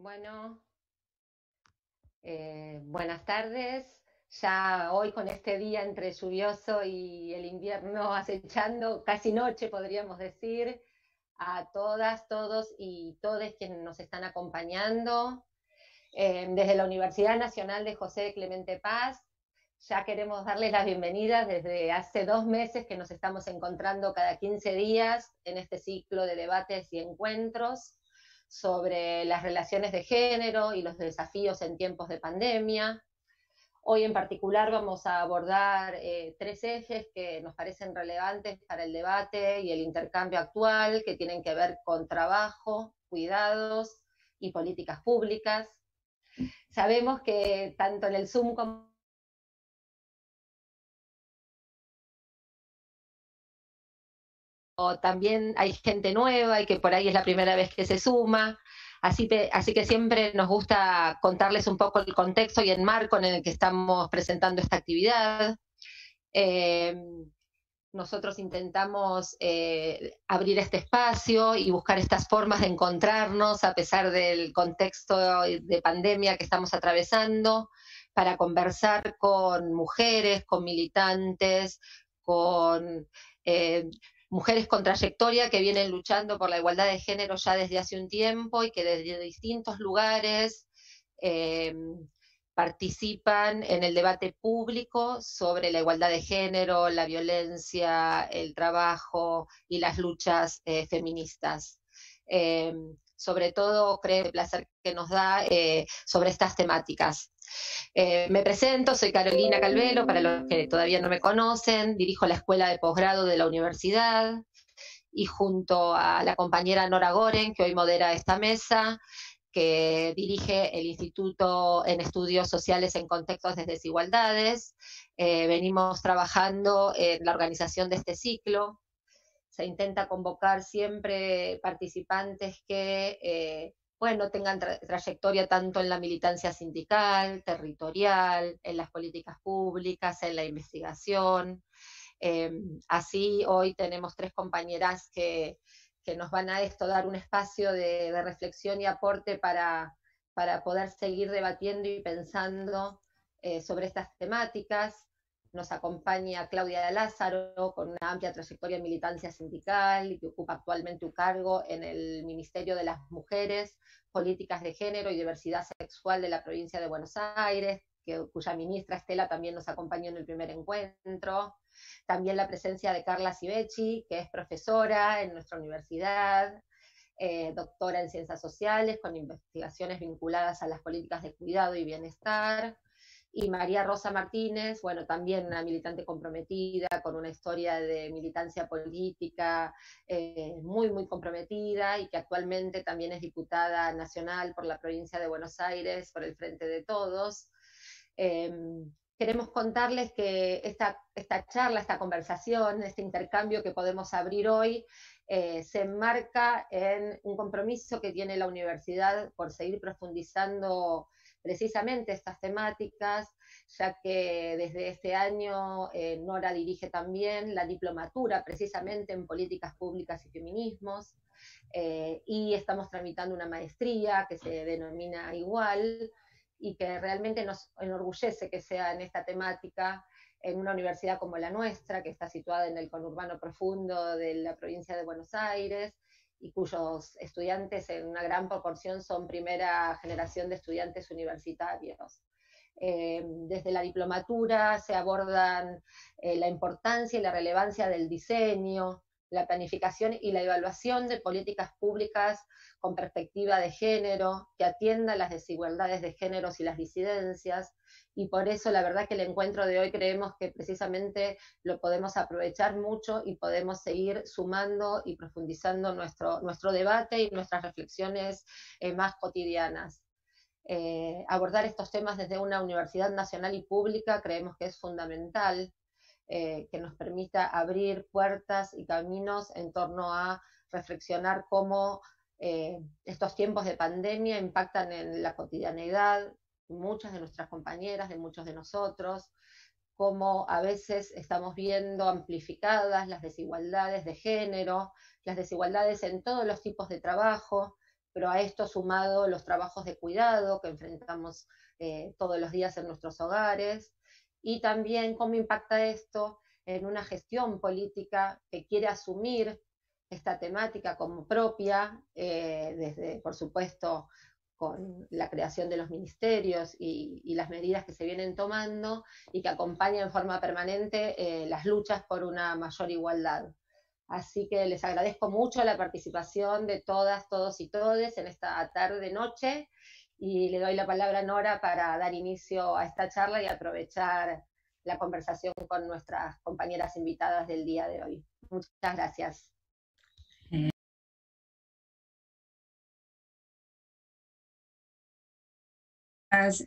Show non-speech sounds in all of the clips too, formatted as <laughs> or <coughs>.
Bueno, eh, buenas tardes. Ya hoy con este día entre lluvioso y el invierno <laughs> acechando, casi noche podríamos decir, a todas, todos y todes quienes nos están acompañando. Eh, desde la Universidad Nacional de José Clemente Paz, ya queremos darles la bienvenida desde hace dos meses que nos estamos encontrando cada 15 días en este ciclo de debates y encuentros sobre las relaciones de género y los desafíos en tiempos de pandemia. Hoy en particular vamos a abordar eh, tres ejes que nos parecen relevantes para el debate y el intercambio actual, que tienen que ver con trabajo, cuidados y políticas públicas. Sabemos que tanto en el Zoom como también hay gente nueva y que por ahí es la primera vez que se suma. Así, así que siempre nos gusta contarles un poco el contexto y el marco en el que estamos presentando esta actividad. Eh, nosotros intentamos eh, abrir este espacio y buscar estas formas de encontrarnos a pesar del contexto de pandemia que estamos atravesando, para conversar con mujeres, con militantes, con eh, mujeres con trayectoria que vienen luchando por la igualdad de género ya desde hace un tiempo y que desde distintos lugares eh, participan en el debate público sobre la igualdad de género, la violencia, el trabajo y las luchas eh, feministas. Eh, sobre todo, creo el placer que nos da sobre estas temáticas. Eh, me presento, soy Carolina Calvelo, para los que todavía no me conocen, dirijo la escuela de posgrado de la universidad y junto a la compañera Nora Goren, que hoy modera esta mesa, que dirige el Instituto en Estudios Sociales en Contextos de Desigualdades. Eh, venimos trabajando en la organización de este ciclo. Se intenta convocar siempre participantes que eh, bueno, tengan trayectoria tanto en la militancia sindical, territorial, en las políticas públicas, en la investigación. Em, así hoy tenemos tres compañeras que, nos van a esto dar un espacio de, reflexión y aporte para, para, poder seguir debatiendo y pensando eh, sobre estas temáticas. Nos acompaña Claudia Lázaro, con una amplia trayectoria en militancia sindical y que ocupa actualmente un cargo en el Ministerio de las Mujeres, Políticas de Género y Diversidad Sexual de la provincia de Buenos Aires, cuya ministra Estela también nos acompañó en el primer encuentro. También la presencia de Carla Civechi, que es profesora en nuestra universidad, eh, doctora en ciencias sociales, con investigaciones vinculadas a las políticas de cuidado y bienestar y María Rosa Martínez, bueno, también una militante comprometida, con una historia de militancia política eh, muy, muy comprometida y que actualmente también es diputada nacional por la provincia de Buenos Aires, por el Frente de Todos. Em, queremos contarles que esta, esta charla, esta conversación, este intercambio que podemos abrir hoy, eh, se enmarca en un compromiso que tiene la universidad por seguir profundizando precisamente estas temáticas, ya que desde este año eh, Nora dirige también la diplomatura precisamente en políticas públicas y feminismos, eh, y estamos tramitando una maestría que se denomina igual y que realmente nos enorgullece que sea en esta temática en una universidad como la nuestra, que está situada en el conurbano profundo de la provincia de Buenos Aires, y cuyos estudiantes en una gran proporción son primera generación de estudiantes universitarios. Eh, desde la diplomatura se abordan eh, la importancia y la relevancia del diseño, la planificación y la evaluación de políticas públicas con perspectiva de género, que atiendan las desigualdades de géneros y las disidencias, y por eso la verdad que el encuentro de hoy creemos que precisamente lo podemos aprovechar mucho y podemos seguir sumando y profundizando nuestro, nuestro debate y nuestras reflexiones eh, más cotidianas. Eh, abordar estos temas desde una universidad nacional y pública creemos que es fundamental, eh, que nos permita abrir puertas y caminos en torno a reflexionar cómo estos tiempos de pandemia impactan en la cotidianidad, muchas de nuestras compañeras, de muchos de nosotros, cómo a veces estamos viendo amplificadas las desigualdades de género, las desigualdades en todos los tipos de trabajo, pero a esto sumado los trabajos de cuidado que enfrentamos eh, todos los días en nuestros hogares, y también cómo impacta esto en una gestión política que quiere asumir esta temática como propia, eh, desde, por supuesto, con la creación de los ministerios y, las medidas que se vienen tomando y que acompañan en forma permanente eh, las luchas por una mayor igualdad. Así que les agradezco mucho la participación de todas, todos y todes en esta tarde-noche y le doy la palabra a Nora para dar inicio a esta charla y aprovechar la conversación con nuestras compañeras invitadas del día de hoy. Muchas gracias.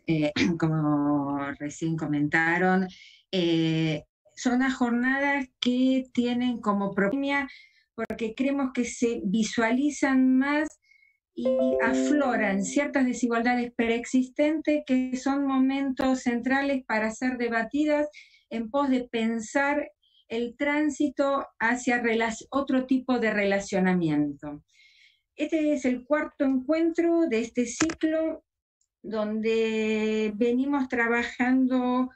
Eh, <clears throat> como recién comentaron, eh, son unas jornadas que tienen como premia porque creemos que se visualizan más y afloran ciertas desigualdades preexistentes que son momentos centrales para ser debatidas en pos de pensar el tránsito hacia otro tipo de relacionamiento. Este es el cuarto encuentro de este ciclo donde venimos trabajando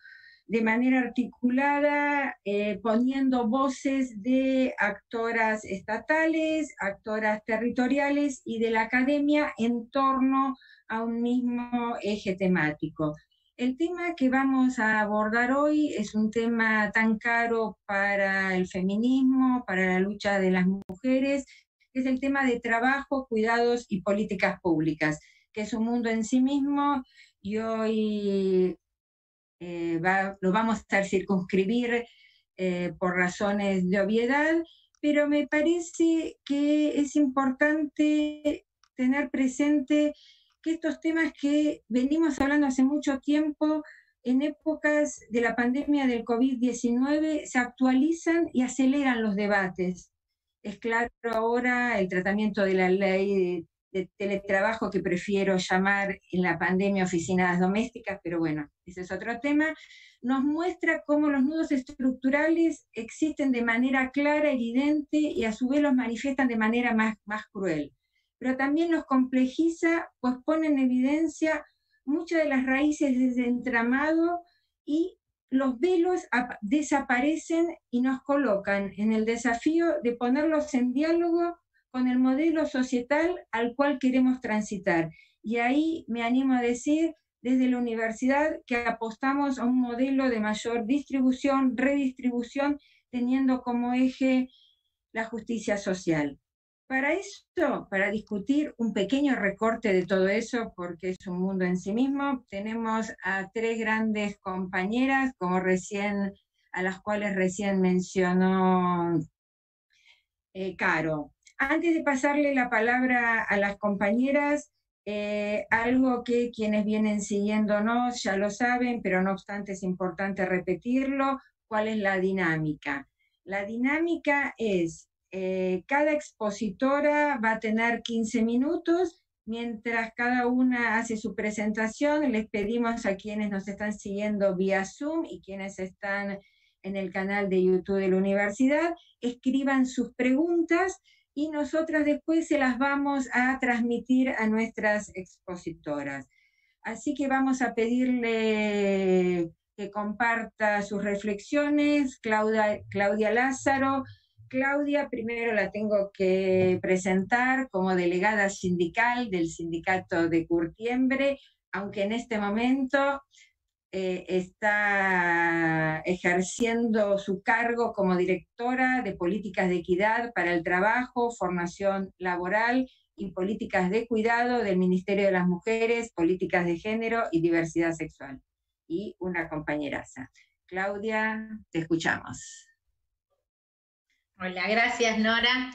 de manera articulada, eh, poniendo voces de actoras estatales, actoras territoriales y de la academia en torno a un mismo eje temático. El tema que vamos a abordar hoy es un tema tan caro para el feminismo, para la lucha de las mujeres, es el tema de trabajo, cuidados y políticas públicas que es un mundo en sí mismo y hoy eh, lo vamos a circunscribir eh, por razones de obviedad, pero me parece que es importante tener presente que estos temas que venimos hablando hace mucho tiempo, en épocas de la pandemia del COVID-19, se actualizan y aceleran los debates. Es claro ahora el tratamiento de la ley de teletrabajo que prefiero llamar en la pandemia oficinas domésticas, pero bueno, ese es otro tema, nos muestra cómo los nudos estructurales existen de manera clara, evidente y a su vez los manifiestan de manera más, más cruel. Pero también los complejiza, pues pone en evidencia muchas de las raíces desde entramado y los velos desaparecen y nos colocan en el desafío de ponerlos en diálogo con el modelo societal al cual queremos transitar. Y ahí me animo a decir desde la universidad que apostamos a un modelo de mayor distribución, redistribución, teniendo como eje la justicia social. Para esto, para discutir un pequeño recorte de todo eso, porque es un mundo en sí mismo, tenemos a tres grandes compañeras, como recién, a las cuales recién mencionó eh, Caro. Antes de pasarle la palabra a las compañeras, eh, algo que quienes vienen siguiéndonos ya lo saben, pero no obstante es importante repetirlo, ¿cuál es la dinámica? La dinámica es, eh, cada expositora va a tener 15 minutos, mientras cada una hace su presentación, les pedimos a quienes nos están siguiendo vía Zoom y quienes están en el canal de YouTube de la universidad, escriban sus preguntas y nosotras después se las vamos a transmitir a nuestras expositoras. Así que vamos a pedirle que comparta sus reflexiones, Claudia, Claudia Lázaro. Claudia, primero la tengo que presentar como delegada sindical del sindicato de Curtiembre, aunque en este momento eh, está ejerciendo su cargo como directora de políticas de equidad para el trabajo, formación laboral y políticas de cuidado del Ministerio de las Mujeres, Políticas de Género y Diversidad Sexual. Y una compañeraza. Claudia, te escuchamos. Hola, gracias Nora.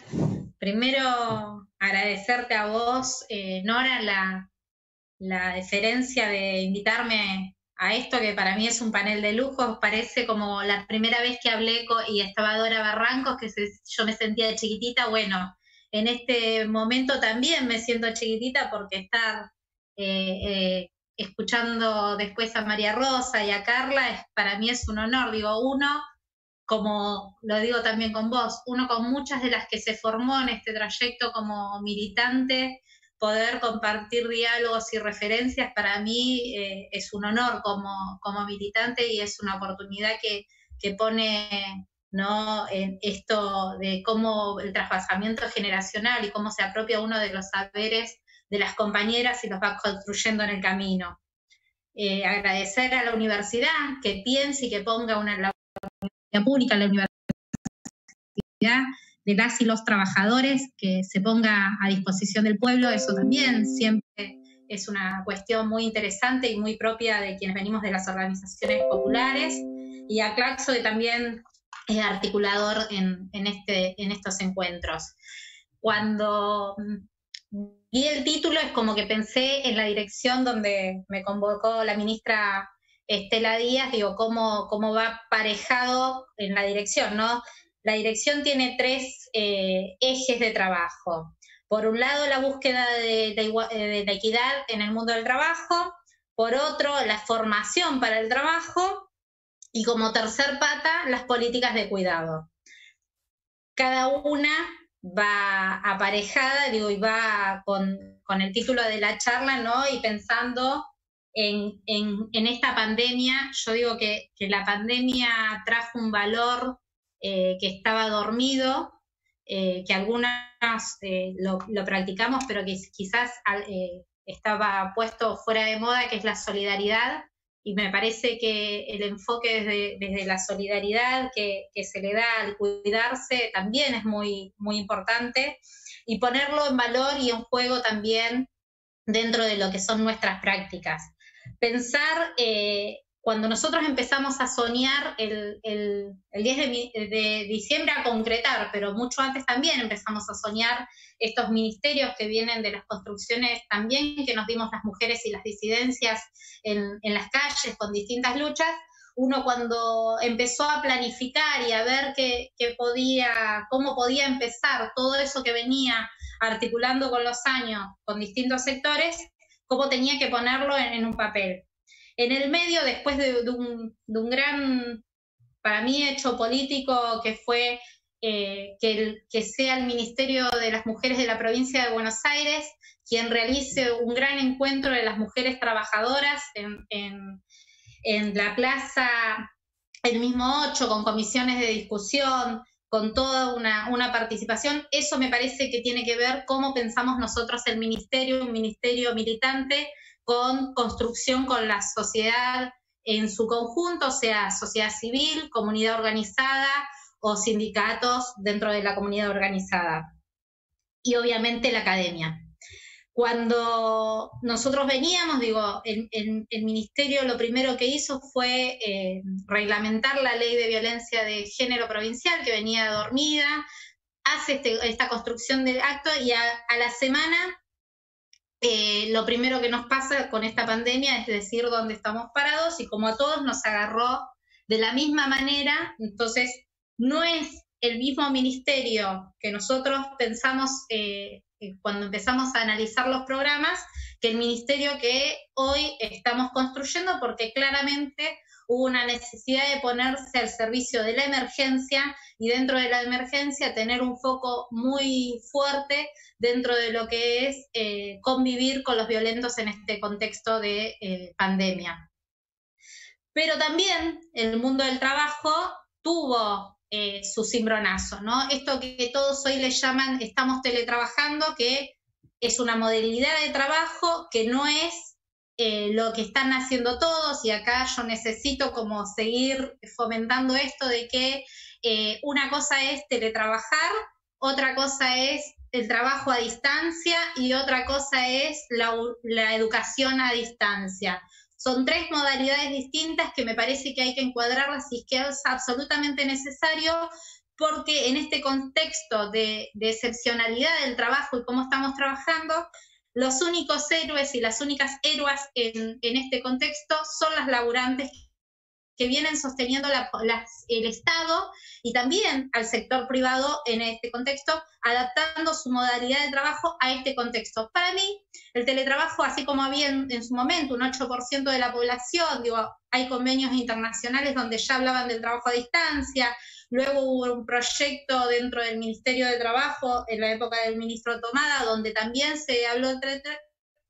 Primero agradecerte a vos, eh, Nora, la, la deferencia de invitarme a esto que para mí es un panel de lujo. Parece como la primera vez que hablé y estaba Dora Barrancos, que yo me sentía chiquitita. Bueno, en este momento también me siento chiquitita porque estar eh, eh, escuchando después a María Rosa y a Carla, para mí es un honor. Digo, uno, como lo digo también con vos, uno con muchas de las que se formó en este trayecto como militante poder compartir diálogos y referencias para mí eh, es un honor como, como militante y es una oportunidad que, que pone ¿no? en esto de cómo el traspasamiento generacional y cómo se apropia uno de los saberes de las compañeras y los va construyendo en el camino. Eh, agradecer a la universidad que piense y que ponga una la pública, la universidad las y los trabajadores, que se ponga a disposición del pueblo, eso también siempre es una cuestión muy interesante y muy propia de quienes venimos de las organizaciones populares, y a Claxo, que también es articulador en, en, este, en estos encuentros. Cuando vi el título es como que pensé en la dirección donde me convocó la ministra Estela Díaz, digo, cómo, cómo va parejado en la dirección, ¿no? La dirección tiene tres eh, ejes de trabajo. Por un lado, la búsqueda de, de, la equidad en el mundo del trabajo, por otro, la formación para el trabajo y como tercer pata, las políticas de cuidado. Cada una va aparejada, digo, y va con, el título de la charla, ¿no? Y pensando en, esta pandemia, yo digo que, la pandemia trajo un valor eh, que estaba dormido, eh, que algunas eh, lo, lo, practicamos, pero que quizás estaba puesto fuera de moda, que es la solidaridad, y me parece que el enfoque desde, desde la solidaridad que, que, se le da al cuidarse también es muy, muy importante y ponerlo en valor y en juego también dentro de lo que son nuestras prácticas. Pensar eh, cuando nosotros empezamos a soñar el, el, 10 de, diciembre a concretar, pero mucho antes también empezamos a soñar estos ministerios que vienen de las construcciones también que nos dimos las mujeres y las disidencias en, en las calles con distintas luchas, uno cuando empezó a planificar y a ver qué, podía, cómo podía empezar todo eso que venía articulando con los años con distintos sectores, cómo tenía que ponerlo en un papel. En el medio, después de, un, gran, para mí, hecho político que fue eh, que, sea el Ministerio de las Mujeres de la provincia de Buenos Aires quien realice un gran encuentro de las mujeres trabajadoras en, en la plaza el mismo 8, con comisiones de discusión, con toda una, una, participación. Eso me parece que tiene que ver cómo pensamos nosotros el ministerio, un ministerio militante, con construcción con la sociedad en su conjunto, sea sociedad civil, comunidad organizada o sindicatos dentro de la comunidad organizada. Y obviamente la academia. Cuando nosotros veníamos, digo, el, ministerio lo primero que hizo fue eh, reglamentar la ley de violencia de género provincial que venía dormida, hace este, esta construcción del acto y a la semana eh, lo primero que nos pasa con esta pandemia es decir dónde estamos parados y como a todos nos agarró de la misma manera, entonces no es el mismo ministerio que nosotros pensamos eh, cuando empezamos a analizar los programas que el ministerio que hoy estamos construyendo porque claramente hubo una necesidad de ponerse al servicio de la emergencia y dentro de la emergencia tener un foco muy fuerte dentro de lo que es eh, convivir con los violentos en este contexto de eh, pandemia. Pero también el mundo del trabajo tuvo eh, su cimbronazo, ¿no? Esto que todos hoy le llaman estamos teletrabajando, que es una modalidad de trabajo que no es eh, lo que están haciendo todos y acá yo necesito como seguir fomentando esto de que eh, una cosa es teletrabajar, otra cosa es el trabajo a distancia y otra cosa es la, educación a distancia. Son tres modalidades distintas que me parece que hay que encuadrarlas y que es absolutamente necesario porque en este contexto de excepcionalidad del trabajo y cómo estamos trabajando, los únicos héroes y las únicas héroas en, este contexto son las laburantes que vienen sosteniendo el Estado y también al sector privado en este contexto, adaptando su modalidad de trabajo a este contexto. Para mí, el teletrabajo, así como había en, su momento un 8% de la población, digo, hay convenios internacionales donde ya hablaban del trabajo a distancia, luego hubo un proyecto dentro del Ministerio de Trabajo en la época del ministro Tomada, donde también se habló de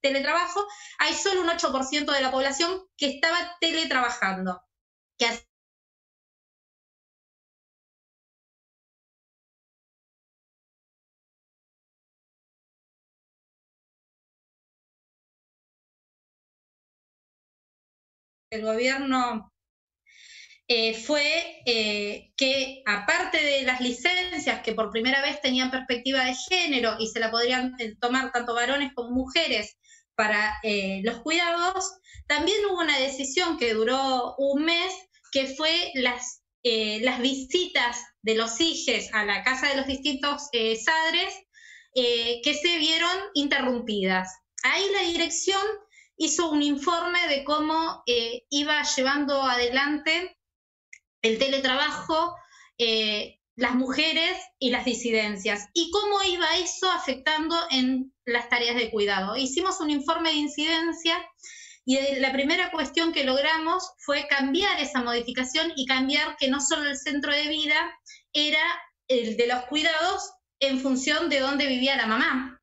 teletrabajo, hay solo un 8% de la población que estaba teletrabajando, el gobierno eh, fue eh, que aparte de las licencias que por primera vez tenían perspectiva de género y se la podrían eh, tomar tanto varones como mujeres para los cuidados, también hubo una decisión que duró un mes, que fue las, las visitas de los hijos a la casa de los distintos sadres que se vieron interrumpidas. Ahí la dirección hizo un informe de cómo iba llevando adelante el teletrabajo, eh, las mujeres y las disidencias, y cómo iba eso afectando en las tareas de cuidado. Hicimos un informe de incidencia y la primera cuestión que logramos fue cambiar esa modificación y cambiar que no solo el centro de vida era el de los cuidados en función de dónde vivía la mamá,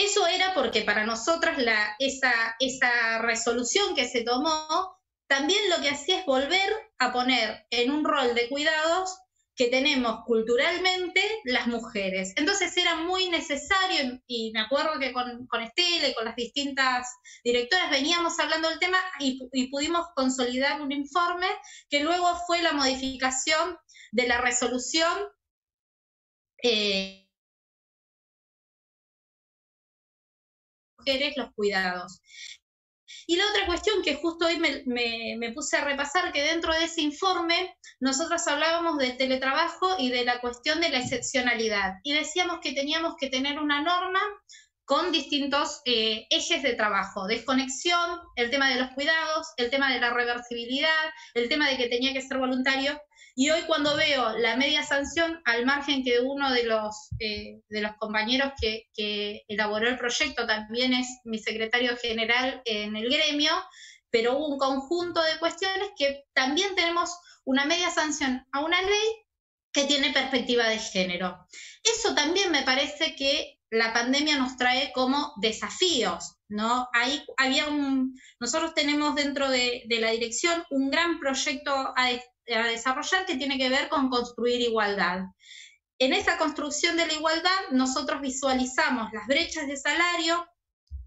eso era porque para nosotras la, esa, esa resolución que se tomó también lo que hacía es volver a poner en un rol de cuidados que tenemos culturalmente las mujeres. Entonces era muy necesario, y me acuerdo que con, con Estela y con las distintas directoras veníamos hablando del tema y, pudimos consolidar un informe que luego fue la modificación de la resolución eh, mujeres los cuidados. Y la otra cuestión que justo hoy me, puse a repasar, que dentro de ese informe nosotros hablábamos del teletrabajo y de la cuestión de la excepcionalidad. Y decíamos que teníamos que tener una norma con distintos eh, ejes de trabajo, desconexión, el tema de los cuidados, el tema de la reversibilidad, el tema de que tenía que ser voluntario, y hoy cuando veo la media sanción, al margen que uno de los, eh, de los compañeros que, elaboró el proyecto también es mi secretario general en el gremio, pero hubo un conjunto de cuestiones que también tenemos una media sanción a una ley que tiene perspectiva de género. Eso también me parece que la pandemia nos trae como desafíos, ¿no? Ahí había un, nosotros tenemos dentro de, de la dirección un gran proyecto a, a desarrollar que tiene que ver con construir igualdad. En esa construcción de la igualdad, nosotros visualizamos las brechas de salario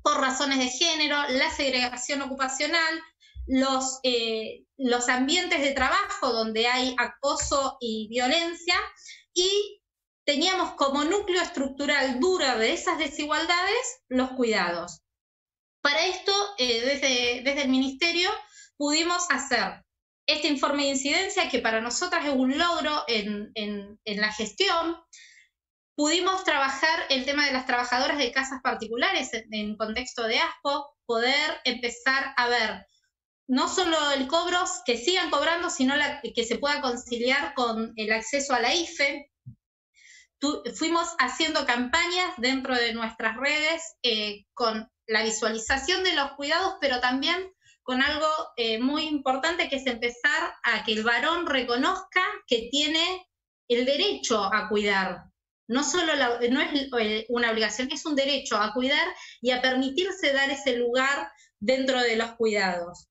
por razones de género, la segregación ocupacional, los, eh, los ambientes de trabajo donde hay acoso y violencia, y teníamos como núcleo estructural duro de esas desigualdades los cuidados. Para esto, eh, desde, desde el Ministerio, pudimos hacer este informe de incidencia, que para nosotras es un logro en, la gestión, pudimos trabajar el tema de las trabajadoras de casas particulares en, contexto de ASPO, poder empezar a ver no solo el cobro, que sigan cobrando, sino que se pueda conciliar con el acceso a la IFE. fuimos haciendo campañas dentro de nuestras redes eh, con la visualización de los cuidados, pero también con algo eh, muy importante que es empezar a que el varón reconozca que tiene el derecho a cuidar. No solo no es eh, una obligación, es un derecho a cuidar y a permitirse dar ese lugar dentro de los cuidados.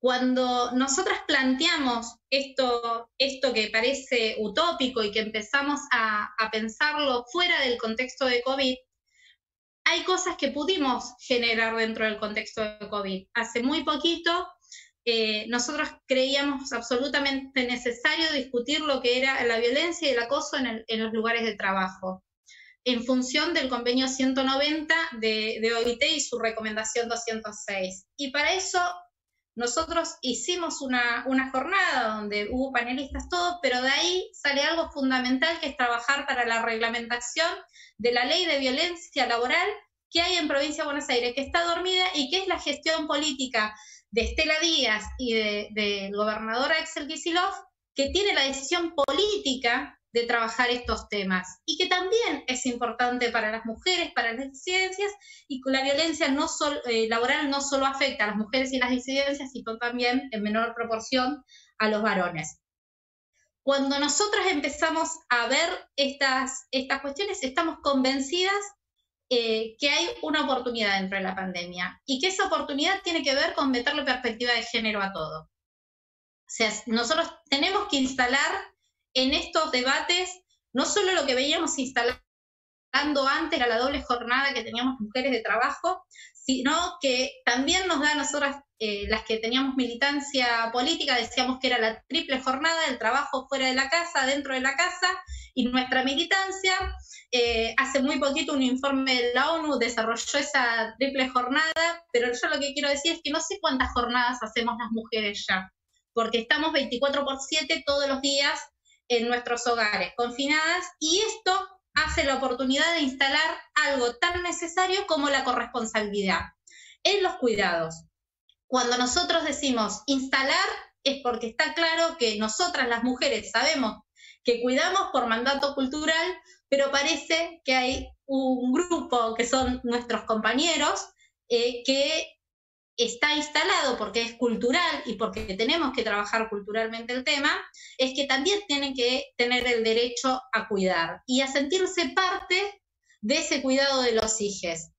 Cuando nosotras planteamos esto, esto que parece utópico y que empezamos a pensarlo fuera del contexto de COVID, hay cosas que pudimos generar dentro del contexto de COVID. Hace muy poquito eh, nosotros creíamos absolutamente necesario discutir lo que era la violencia y el acoso en, los lugares de trabajo, en función del convenio 190 de, OIT y su recomendación 206. Y para eso nosotros hicimos una, una, jornada donde hubo panelistas todos, pero de ahí sale algo fundamental que es trabajar para la reglamentación de la ley de violencia laboral que hay en provincia de Buenos Aires, que está dormida y que es la gestión política de Estela Díaz y del de gobernador Axel Kicillof, que tiene la decisión política de trabajar estos temas y que también es importante para las mujeres, para las disidencias y que la violencia no eh, laboral no solo afecta a las mujeres y las disidencias, sino también en menor proporción a los varones. Cuando nosotras empezamos a ver estas, estas cuestiones, estamos convencidas eh, que hay una oportunidad dentro de la pandemia y que esa oportunidad tiene que ver con meterle perspectiva de género a todo. O sea, nosotros tenemos que instalar en estos debates no solo lo que veíamos instalando antes, a la doble jornada que teníamos mujeres de trabajo, sino que también nos da a nosotras, eh, las que teníamos militancia política, decíamos que era la triple jornada, el trabajo fuera de la casa, dentro de la casa, y nuestra militancia. Eh, hace muy poquito un informe de la ONU desarrolló esa triple jornada, pero yo lo que quiero decir es que no sé cuántas jornadas hacemos las mujeres ya, porque estamos 24 por 7 todos los días en nuestros hogares, confinadas, y esto hace la oportunidad de instalar algo tan necesario como la corresponsabilidad en los cuidados. Cuando nosotros decimos instalar es porque está claro que nosotras las mujeres sabemos que cuidamos por mandato cultural, pero parece que hay un grupo que son nuestros compañeros eh, que está instalado porque es cultural y porque tenemos que trabajar culturalmente el tema, es que también tienen que tener el derecho a cuidar y a sentirse parte de ese cuidado de los hijos.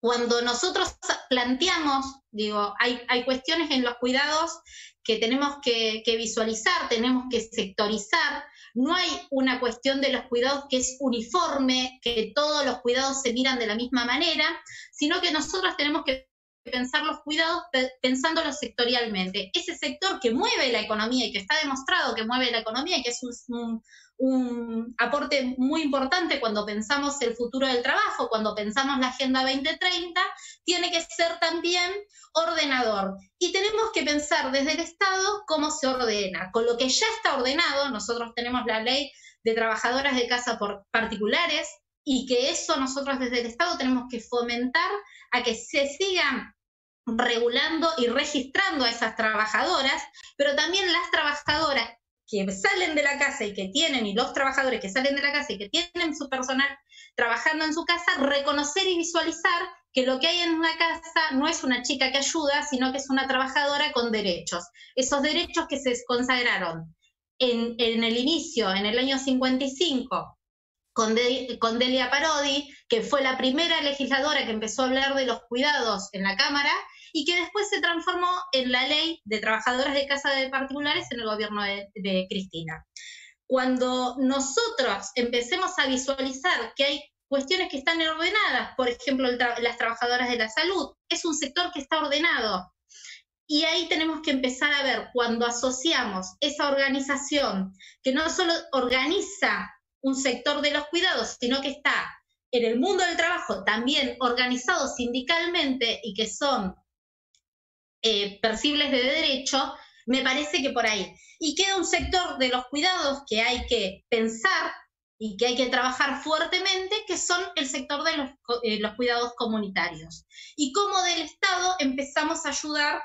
Cuando nosotros planteamos, digo, hay, cuestiones en los cuidados que tenemos que, que visualizar, tenemos que sectorizar, no hay una cuestión de los cuidados que es uniforme, que todos los cuidados se miran de la misma manera, sino que nosotros tenemos que pensar los cuidados pensándolos sectorialmente. Ese sector que mueve la economía y que está demostrado que mueve la economía y que es un, aporte muy importante cuando pensamos el futuro del trabajo, cuando pensamos la Agenda 2030, tiene que ser también ordenador. Y tenemos que pensar desde el Estado cómo se ordena. Con lo que ya está ordenado, nosotros tenemos la ley de trabajadoras de casa por particulares, y que eso nosotros desde el Estado tenemos que fomentar a que se sigan regulando y registrando a esas trabajadoras, pero también las trabajadoras que salen de la casa y que tienen, y los trabajadores que salen de la casa y que tienen su personal trabajando en su casa, reconocer y visualizar que lo que hay en una casa no es una chica que ayuda, sino que es una trabajadora con derechos. Esos derechos que se consagraron en, en el inicio, en el año 55, con, con Delia Parodi, que fue la primera legisladora que empezó a hablar de los cuidados en la Cámara, y que después se transformó en la ley de trabajadoras de casa de particulares en el gobierno de, Cristina. Cuando nosotros empecemos a visualizar que hay cuestiones que están ordenadas, por ejemplo, las trabajadoras de la salud, es un sector que está ordenado. Y ahí tenemos que empezar a ver cuando asociamos esa organización que no solo organiza un sector de los cuidados, sino que está en el mundo del trabajo también organizado sindicalmente y que son eh, percibles de derecho, me parece que por ahí. Y queda un sector de los cuidados que hay que pensar y que hay que trabajar fuertemente, que son el sector de los, eh, los cuidados comunitarios. Y cómo del Estado empezamos a ayudar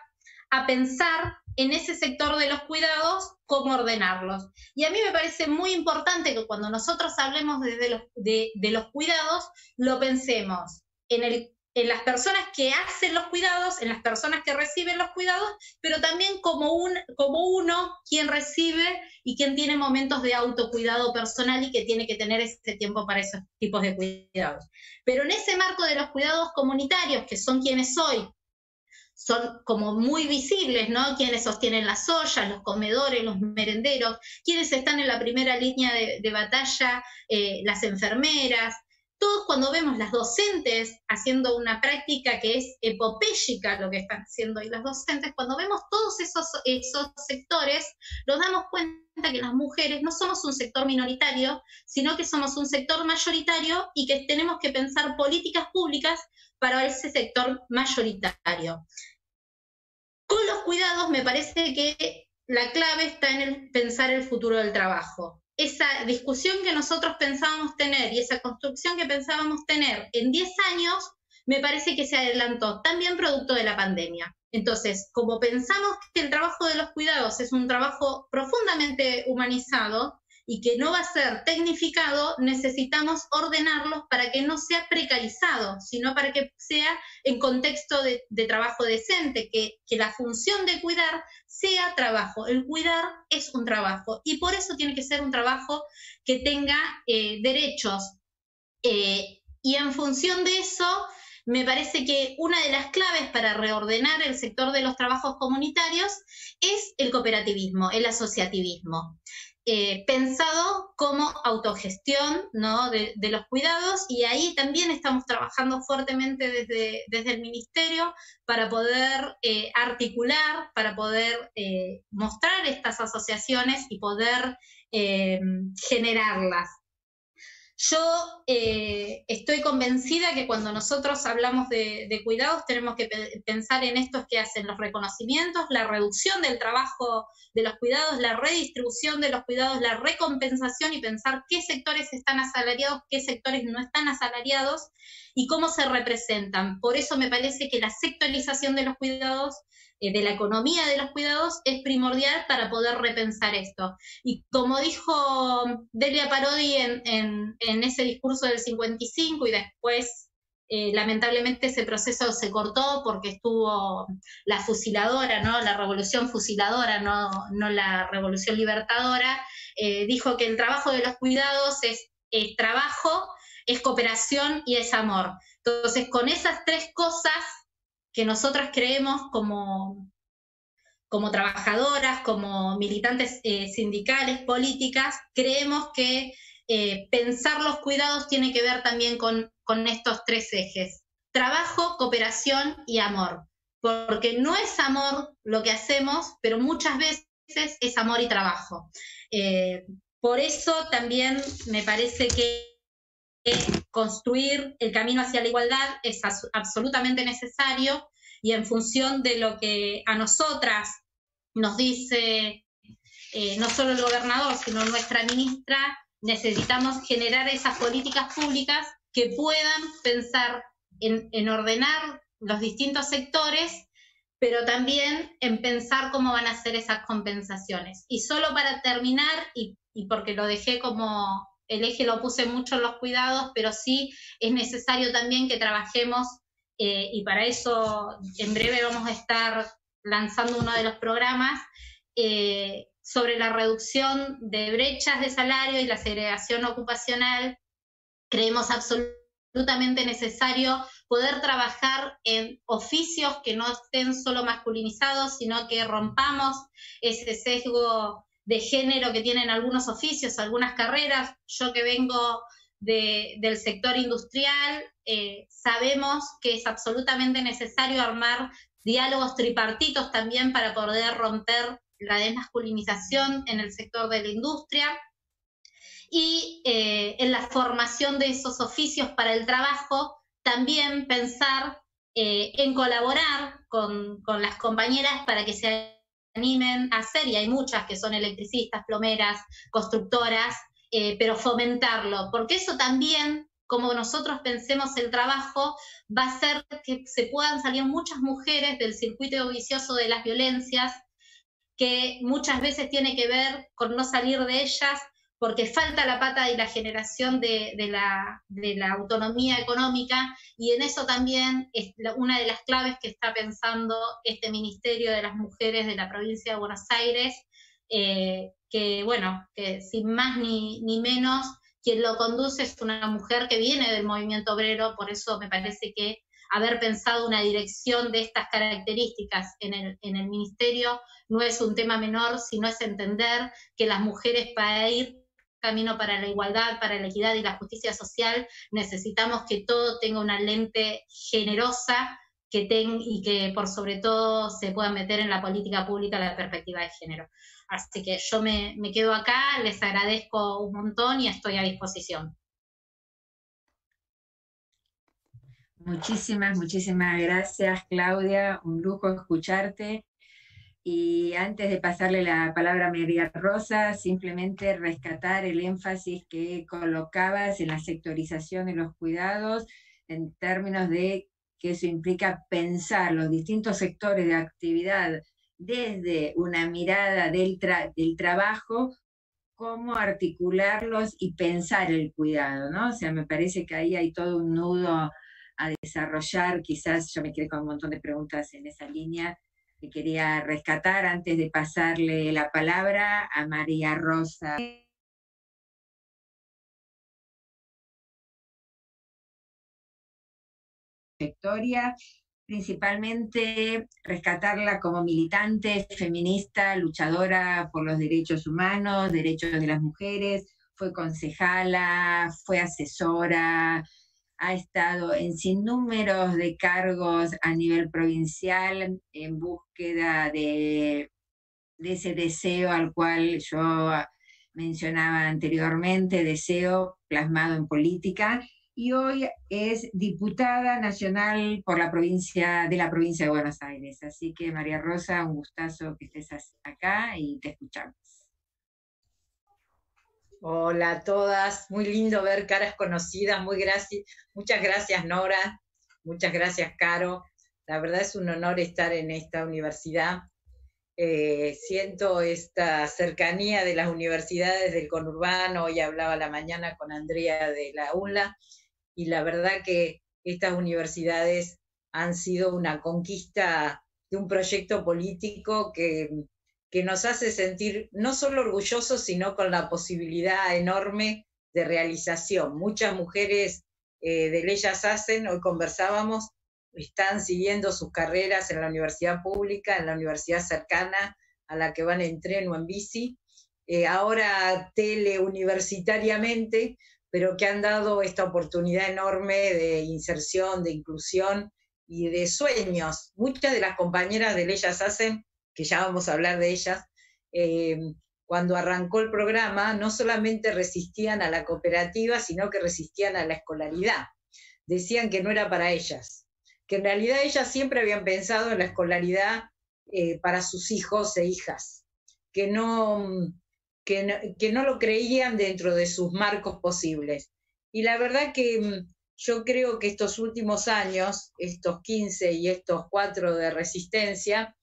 a pensar en ese sector de los cuidados, cómo ordenarlos. Y a mí me parece muy importante que cuando nosotros hablemos de, de los cuidados, lo pensemos en el en las personas que hacen los cuidados, en las personas que reciben los cuidados, pero también como, un, como uno quien recibe y quien tiene momentos de autocuidado personal y que tiene que tener ese tiempo para esos tipos de cuidados. Pero en ese marco de los cuidados comunitarios, que son quienes hoy son como muy visibles, ¿no? Quienes sostienen las ollas, los comedores, los merenderos, quienes están en la primera línea de, batalla, eh, las enfermeras, todos cuando vemos las docentes haciendo una práctica que es epopélica lo que están haciendo hoy las docentes, cuando vemos todos esos, esos sectores, nos damos cuenta que las mujeres no somos un sector minoritario, sino que somos un sector mayoritario y que tenemos que pensar políticas públicas para ese sector mayoritario. Con los cuidados me parece que la clave está en el pensar el futuro del trabajo esa discusión que nosotros pensábamos tener y esa construcción que pensábamos tener en 10 años, me parece que se adelantó también producto de la pandemia. Entonces, como pensamos que el trabajo de los cuidados es un trabajo profundamente humanizado, y que no va a ser tecnificado, necesitamos ordenarlos para que no sea precarizado, sino para que sea en contexto de, trabajo decente, que, la función de cuidar sea trabajo. El cuidar es un trabajo y por eso tiene que ser un trabajo que tenga eh, derechos. Eh, y en función de eso, me parece que una de las claves para reordenar el sector de los trabajos comunitarios es el cooperativismo, el asociativismo. Eh, pensado como autogestión de, los cuidados y ahí también estamos trabajando fuertemente desde, desde el Ministerio para poder eh, articular, para poder eh, mostrar estas asociaciones y poder generarlas. Yo eh, estoy convencida que cuando nosotros hablamos de, cuidados tenemos que pensar en estos que hacen los reconocimientos, la reducción del trabajo de los cuidados, la redistribución de los cuidados, la recompensación y pensar qué sectores están asalariados, qué sectores no están asalariados y cómo se representan. Por eso me parece que la sectorización de los cuidados de la economía de los cuidados es primordial para poder repensar esto. Y como dijo Delia Parodi en, ese discurso del 55 y después eh, lamentablemente ese proceso se cortó porque estuvo la fusiladora, ¿no? La revolución fusiladora, no, no la revolución libertadora, eh, dijo que el trabajo de los cuidados es, es, trabajo, es cooperación y es amor. Entonces, con esas tres cosas que nosotras creemos como, como trabajadoras, como militantes eh, sindicales, políticas, creemos que eh, pensar los cuidados tiene que ver también con, estos tres ejes. Trabajo, cooperación y amor. Porque no es amor lo que hacemos, pero muchas veces es amor y trabajo. Eh, por eso también me parece que construir el camino hacia la igualdad es absolutamente necesario y en función de lo que a nosotras nos dice eh, no solo el gobernador, sino nuestra ministra, necesitamos generar esas políticas públicas que puedan pensar en, ordenar los distintos sectores, pero también en pensar cómo van a ser esas compensaciones. Y solo para terminar, y porque lo dejé como el eje lo puse mucho en los cuidados, pero sí es necesario también que trabajemos eh, y para eso en breve vamos a estar lanzando uno de los programas eh, sobre la reducción de brechas de salario y la segregación ocupacional. Creemos absolutamente necesario poder trabajar en oficios que no estén solo masculinizados, sino que rompamos ese sesgo de género que tienen algunos oficios, algunas carreras. Yo que vengo del sector industrial, eh, sabemos que es absolutamente necesario armar diálogos tripartitos también para poder romper la desmasculinización en el sector de la industria y eh, en la formación de esos oficios para el trabajo, también pensar eh, en colaborar con, con las compañeras para que se animen a hacer, y hay muchas que son electricistas, plomeras, constructoras, eh, pero fomentarlo, porque eso también, como nosotros pensemos el trabajo, va a hacer que se puedan salir muchas mujeres del circuito vicioso de las violencias, que muchas veces tiene que ver con no salir de ellas porque falta la pata y la generación de, la, autonomía económica y en eso también es una de las claves que está pensando este Ministerio de las Mujeres de la provincia de Buenos Aires, eh, que bueno, que sin más ni, menos, quien lo conduce es una mujer que viene del movimiento obrero, por eso me parece que haber pensado una dirección de estas características en el, en el ministerio no es un tema menor, sino es entender que las mujeres para ir camino para la igualdad, para la equidad y la justicia social, necesitamos que todo tenga una lente generosa que y que por sobre todo se pueda meter en la política pública la perspectiva de género. Así que yo me, me quedo acá, les agradezco un montón y estoy a disposición. Muchísimas, muchísimas gracias, Claudia. Un lujo escucharte. Y antes de pasarle la palabra a María Rosa, simplemente rescatar el énfasis que colocabas en la sectorización de los cuidados en términos de que eso implica pensar los distintos sectores de actividad desde una mirada del, trabajo, cómo articularlos y pensar el cuidado, ¿no? O sea, me parece que ahí hay todo un nudo a desarrollar, quizás yo me quedé con un montón de preguntas en esa línea que quería rescatar antes de pasarle la palabra a María Rosa. Victoria, principalmente rescatarla como militante feminista, luchadora por los derechos humanos, derechos de las mujeres, fue concejala, fue asesora, ha estado en sinnúmeros de cargos a nivel provincial en búsqueda de, de ese deseo al cual yo mencionaba anteriormente, deseo plasmado en política, y hoy es diputada nacional por la provincia de la provincia de Buenos Aires. Así que María Rosa, un gustazo que estés acá y te escuchamos. Hola a todas, muy lindo ver caras conocidas, muy gracias, muchas gracias Nora, muchas gracias Caro. La verdad es un honor estar en esta universidad. Eh, siento esta cercanía de las universidades del conurbano, hoy hablaba la mañana con Andrea de la UNLA, y la verdad que estas universidades han sido una conquista de un proyecto político que, que nos hace sentir no solo orgullosos, sino con la posibilidad enorme de realización. Muchas mujeres eh, de Leyes Hacen, hoy conversábamos, están siguiendo sus carreras en la universidad pública, en la universidad cercana a la que van en tren o en bici, eh, ahora teleuniversitariamente, pero que han dado esta oportunidad enorme de inserción, de inclusión y de sueños. Muchas de las compañeras de ellas hacen, que ya vamos a hablar de ellas, eh, cuando arrancó el programa, no solamente resistían a la cooperativa, sino que resistían a la escolaridad. Decían que no era para ellas, que en realidad ellas siempre habían pensado en la escolaridad eh, para sus hijos e hijas, que no, que no, lo creían dentro de sus marcos posibles. Y la verdad que mm, yo creo que estos últimos años, estos 15 y estos 4 de resistencia,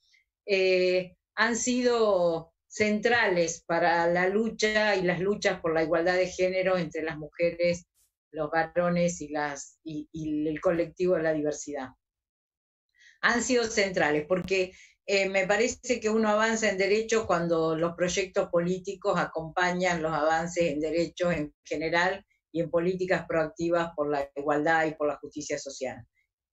eh, han sido centrales para la lucha y las luchas por la igualdad de género entre las mujeres, los varones y, las, y el colectivo de la diversidad. Han sido centrales porque eh, me parece que uno avanza en derechos cuando los proyectos políticos acompañan los avances en derechos en general y en políticas proactivas por la igualdad y por la justicia social.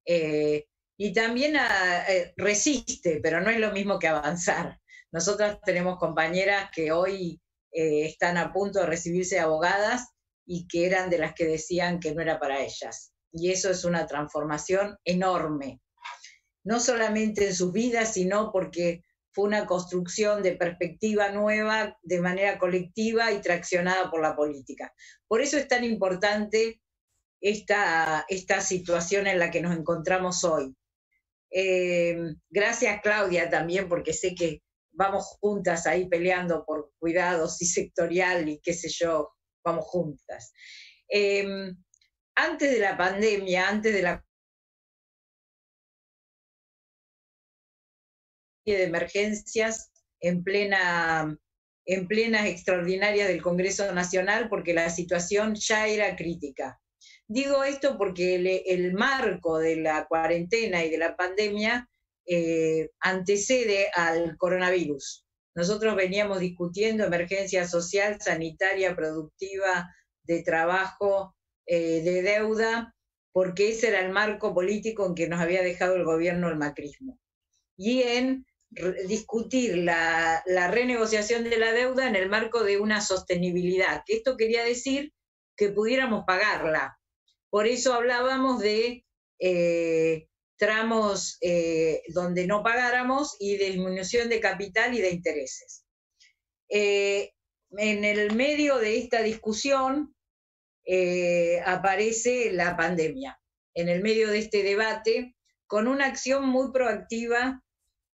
Eh, y también ah, eh, resiste, pero no es lo mismo que avanzar. Nosotras tenemos compañeras que hoy están a punto de recibirse abogadas y que eran de las que decían que no era para ellas. Y eso es una transformación enorme no solamente en sus vidas, sino porque fue una construcción de perspectiva nueva de manera colectiva y traccionada por la política. Por eso es tan importante esta, esta situación en la que nos encontramos hoy. Eh, gracias Claudia también, porque sé que vamos juntas ahí peleando por cuidados y sectorial y qué sé yo, vamos juntas. Eh, antes de la pandemia, antes de la de emergencias en plena en plenas extraordinarias del Congreso Nacional porque la situación ya era crítica. Digo esto porque el, marco de la cuarentena y de la pandemia eh, antecede al coronavirus. Nosotros veníamos discutiendo emergencia social, sanitaria, productiva, de trabajo, eh, de deuda, porque ese era el marco político en que nos había dejado el gobierno el macrismo. Y en discutir la, renegociación de la deuda en el marco de una sostenibilidad, que esto quería decir que pudiéramos pagarla. Por eso hablábamos de eh, tramos eh, donde no pagáramos y de disminución de capital y de intereses. Eh, en el medio de esta discusión aparece la pandemia, en el medio de este debate, con una acción muy proactiva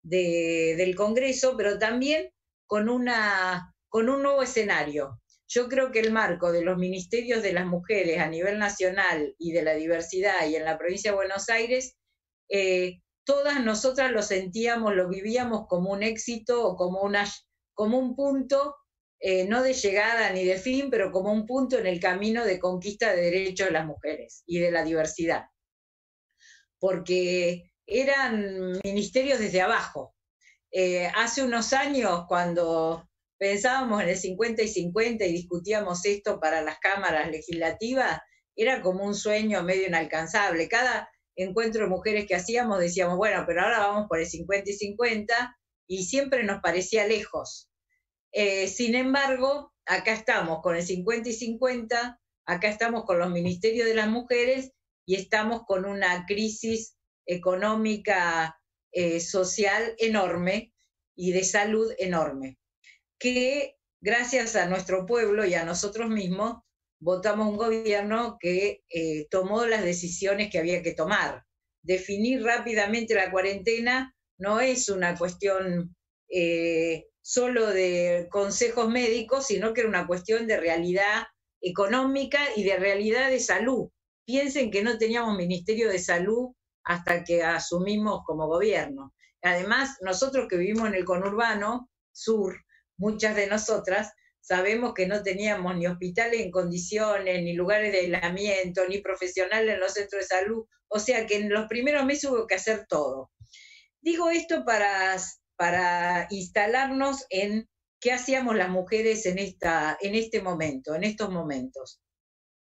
del Congreso, pero también con, una, con un nuevo escenario. Yo creo que el marco de los ministerios de las mujeres a nivel nacional y de la diversidad y en la provincia de Buenos Aires eh, todas nosotras lo sentíamos, lo vivíamos como un éxito o como, un punto, eh, no de llegada ni de fin, pero como un punto en el camino de conquista de derechos de las mujeres y de la diversidad. Porque eran ministerios desde abajo. Eh, hace unos años, cuando pensábamos en el 50 y 50 y discutíamos esto para las cámaras legislativas, era como un sueño medio inalcanzable. Cada encuentro de mujeres que hacíamos decíamos, bueno, pero ahora vamos por el 50 y 50 y siempre nos parecía lejos. Eh, sin embargo, acá estamos con el 50 y 50, acá estamos con los ministerios de las mujeres y estamos con una crisis económica, eh, social enorme y de salud enorme, que gracias a nuestro pueblo y a nosotros mismos votamos un gobierno que eh, tomó las decisiones que había que tomar. Definir rápidamente la cuarentena no es una cuestión eh, solo de consejos médicos, sino que era una cuestión de realidad económica y de realidad de salud. Piensen que no teníamos Ministerio de Salud hasta que asumimos como gobierno. Además, nosotros que vivimos en el conurbano sur, muchas de nosotras, sabemos que no teníamos ni hospitales en condiciones, ni lugares de aislamiento, ni profesionales en los centros de salud, o sea que en los primeros meses hubo que hacer todo. Digo esto para, para instalarnos en qué hacíamos las mujeres en, esta, en este momento, en estos momentos.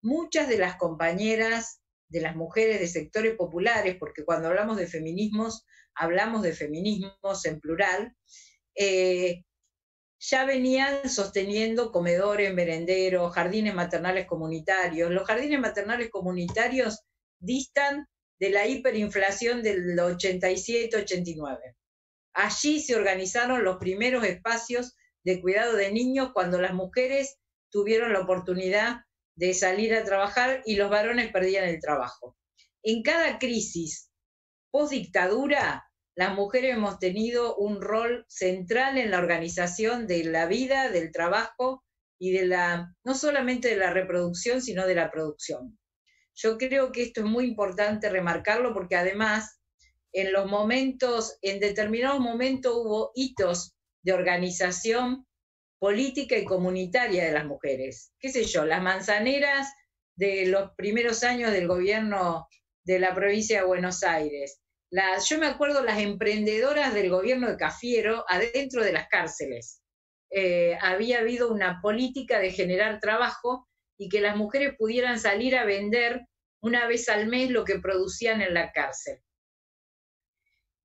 Muchas de las compañeras de las mujeres de sectores populares, porque cuando hablamos de feminismos, hablamos de feminismos en plural, eh, ya venían sosteniendo comedores, merenderos, jardines maternales comunitarios. Los jardines maternales comunitarios distan de la hiperinflación del 87-89. Allí se organizaron los primeros espacios de cuidado de niños cuando las mujeres tuvieron la oportunidad de salir a trabajar y los varones perdían el trabajo. En cada crisis post-dictadura, las mujeres hemos tenido un rol central en la organización de la vida, del trabajo y de la, no solamente de la reproducción, sino de la producción. Yo creo que esto es muy importante remarcarlo porque además en los momentos, en determinados momentos hubo hitos de organización política y comunitaria de las mujeres. ¿Qué sé yo? Las manzaneras de los primeros años del gobierno de la provincia de Buenos Aires. Yo me acuerdo las emprendedoras del gobierno de Cafiero adentro de las cárceles. Eh, había habido una política de generar trabajo y que las mujeres pudieran salir a vender una vez al mes lo que producían en la cárcel.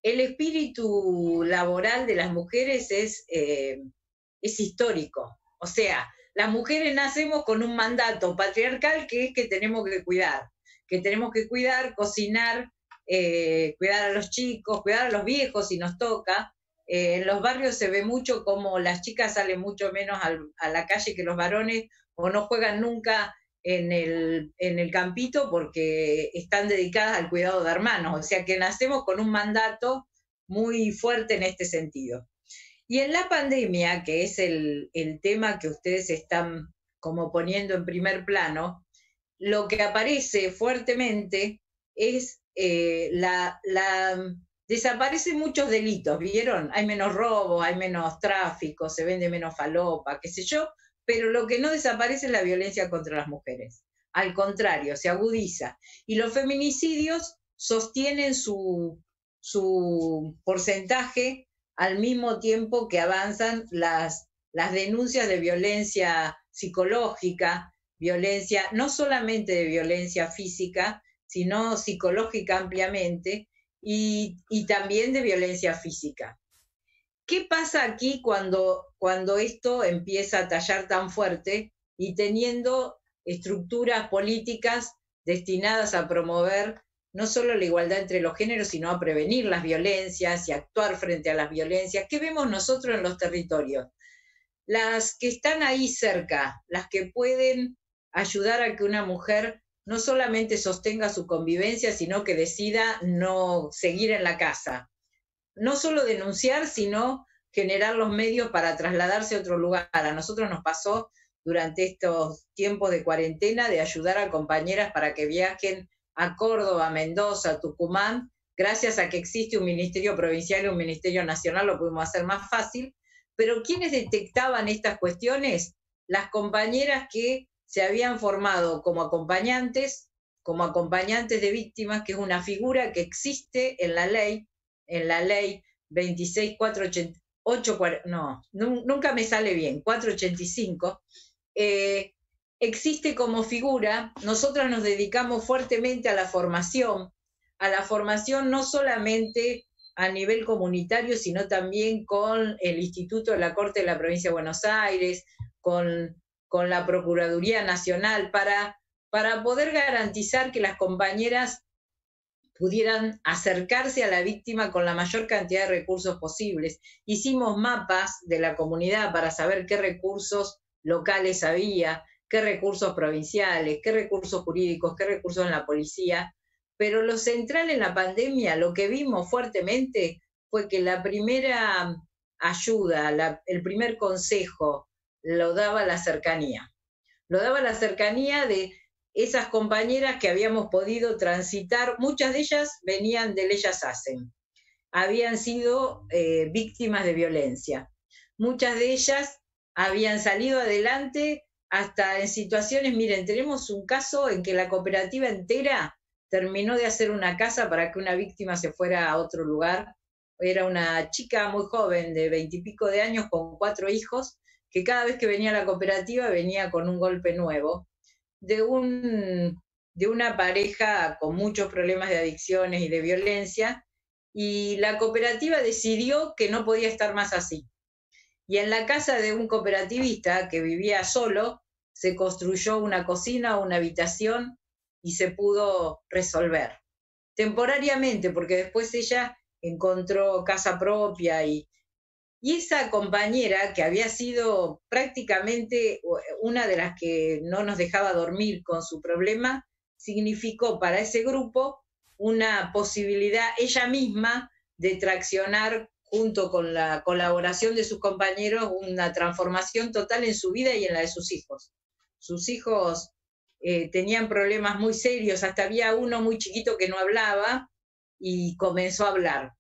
El espíritu laboral de las mujeres es eh, es histórico. O sea, las mujeres nacemos con un mandato patriarcal que es que tenemos que cuidar, que tenemos que cuidar, cocinar, eh, cuidar a los chicos, cuidar a los viejos si nos toca. Eh, en los barrios se ve mucho como las chicas salen mucho menos a la calle que los varones o no juegan nunca en el, en el campito porque están dedicadas al cuidado de hermanos. O sea que nacemos con un mandato muy fuerte en este sentido. Y en la pandemia, que es el, tema que ustedes están como poniendo en primer plano, lo que aparece fuertemente es eh, la, desaparecen muchos delitos, ¿vieron? Hay menos robos, hay menos tráfico, se vende menos falopa, qué sé yo, pero lo que no desaparece es la violencia contra las mujeres. Al contrario, se agudiza. Y los feminicidios sostienen su, su porcentaje al mismo tiempo que avanzan las, las denuncias de violencia psicológica, violencia, no solamente de violencia física, sino psicológica ampliamente, y, también de violencia física. ¿Qué pasa aquí cuando, cuando esto empieza a tallar tan fuerte y teniendo estructuras políticas destinadas a promover no solo la igualdad entre los géneros, sino a prevenir las violencias y actuar frente a las violencias. ¿Qué vemos nosotros en los territorios? Las que están ahí cerca, las que pueden ayudar a que una mujer no solamente sostenga su convivencia, sino que decida no seguir en la casa. No solo denunciar, sino generar los medios para trasladarse a otro lugar. A nosotros nos pasó durante estos tiempos de cuarentena de ayudar a compañeras para que viajen a Córdoba, Mendoza, Tucumán, gracias a que existe un ministerio provincial y un ministerio nacional lo pudimos hacer más fácil, pero ¿quiénes detectaban estas cuestiones? Las compañeras que se habían formado como acompañantes, como acompañantes de víctimas, que es una figura que existe en la ley, en la ley 26488, no, nunca me sale bien, 485, eh, existe como figura, nosotros nos dedicamos fuertemente a la formación, a la formación no solamente a nivel comunitario, sino también con el Instituto de la Corte de la Provincia de Buenos Aires, con, con la Procuraduría Nacional, para, para poder garantizar que las compañeras pudieran acercarse a la víctima con la mayor cantidad de recursos posibles. Hicimos mapas de la comunidad para saber qué recursos locales había, qué recursos provinciales, qué recursos jurídicos, qué recursos en la policía, pero lo central en la pandemia, lo que vimos fuertemente fue que la primera ayuda, el primer consejo, lo daba la cercanía. Lo daba la cercanía de esas compañeras que habíamos podido transitar, muchas de ellas venían de Leyes Hacen, habían sido eh, víctimas de violencia. Muchas de ellas habían salido adelante hasta en situaciones, miren, tenemos un caso en que la cooperativa entera terminó de hacer una casa para que una víctima se fuera a otro lugar. Era una chica muy joven, de veintipico de años, con cuatro hijos, que cada vez que venía la cooperativa venía con un golpe nuevo, de, un, de una pareja con muchos problemas de adicciones y de violencia, y la cooperativa decidió que no podía estar más así. Y en la casa de un cooperativista que vivía solo, se construyó una cocina, una habitación y se pudo resolver. Temporariamente, porque después ella encontró casa propia y, y esa compañera que había sido prácticamente una de las que no nos dejaba dormir con su problema, significó para ese grupo una posibilidad ella misma de traccionar junto con la colaboración de sus compañeros, una transformación total en su vida y en la de sus hijos. Sus hijos eh, tenían problemas muy serios, hasta había uno muy chiquito que no hablaba y comenzó a hablar.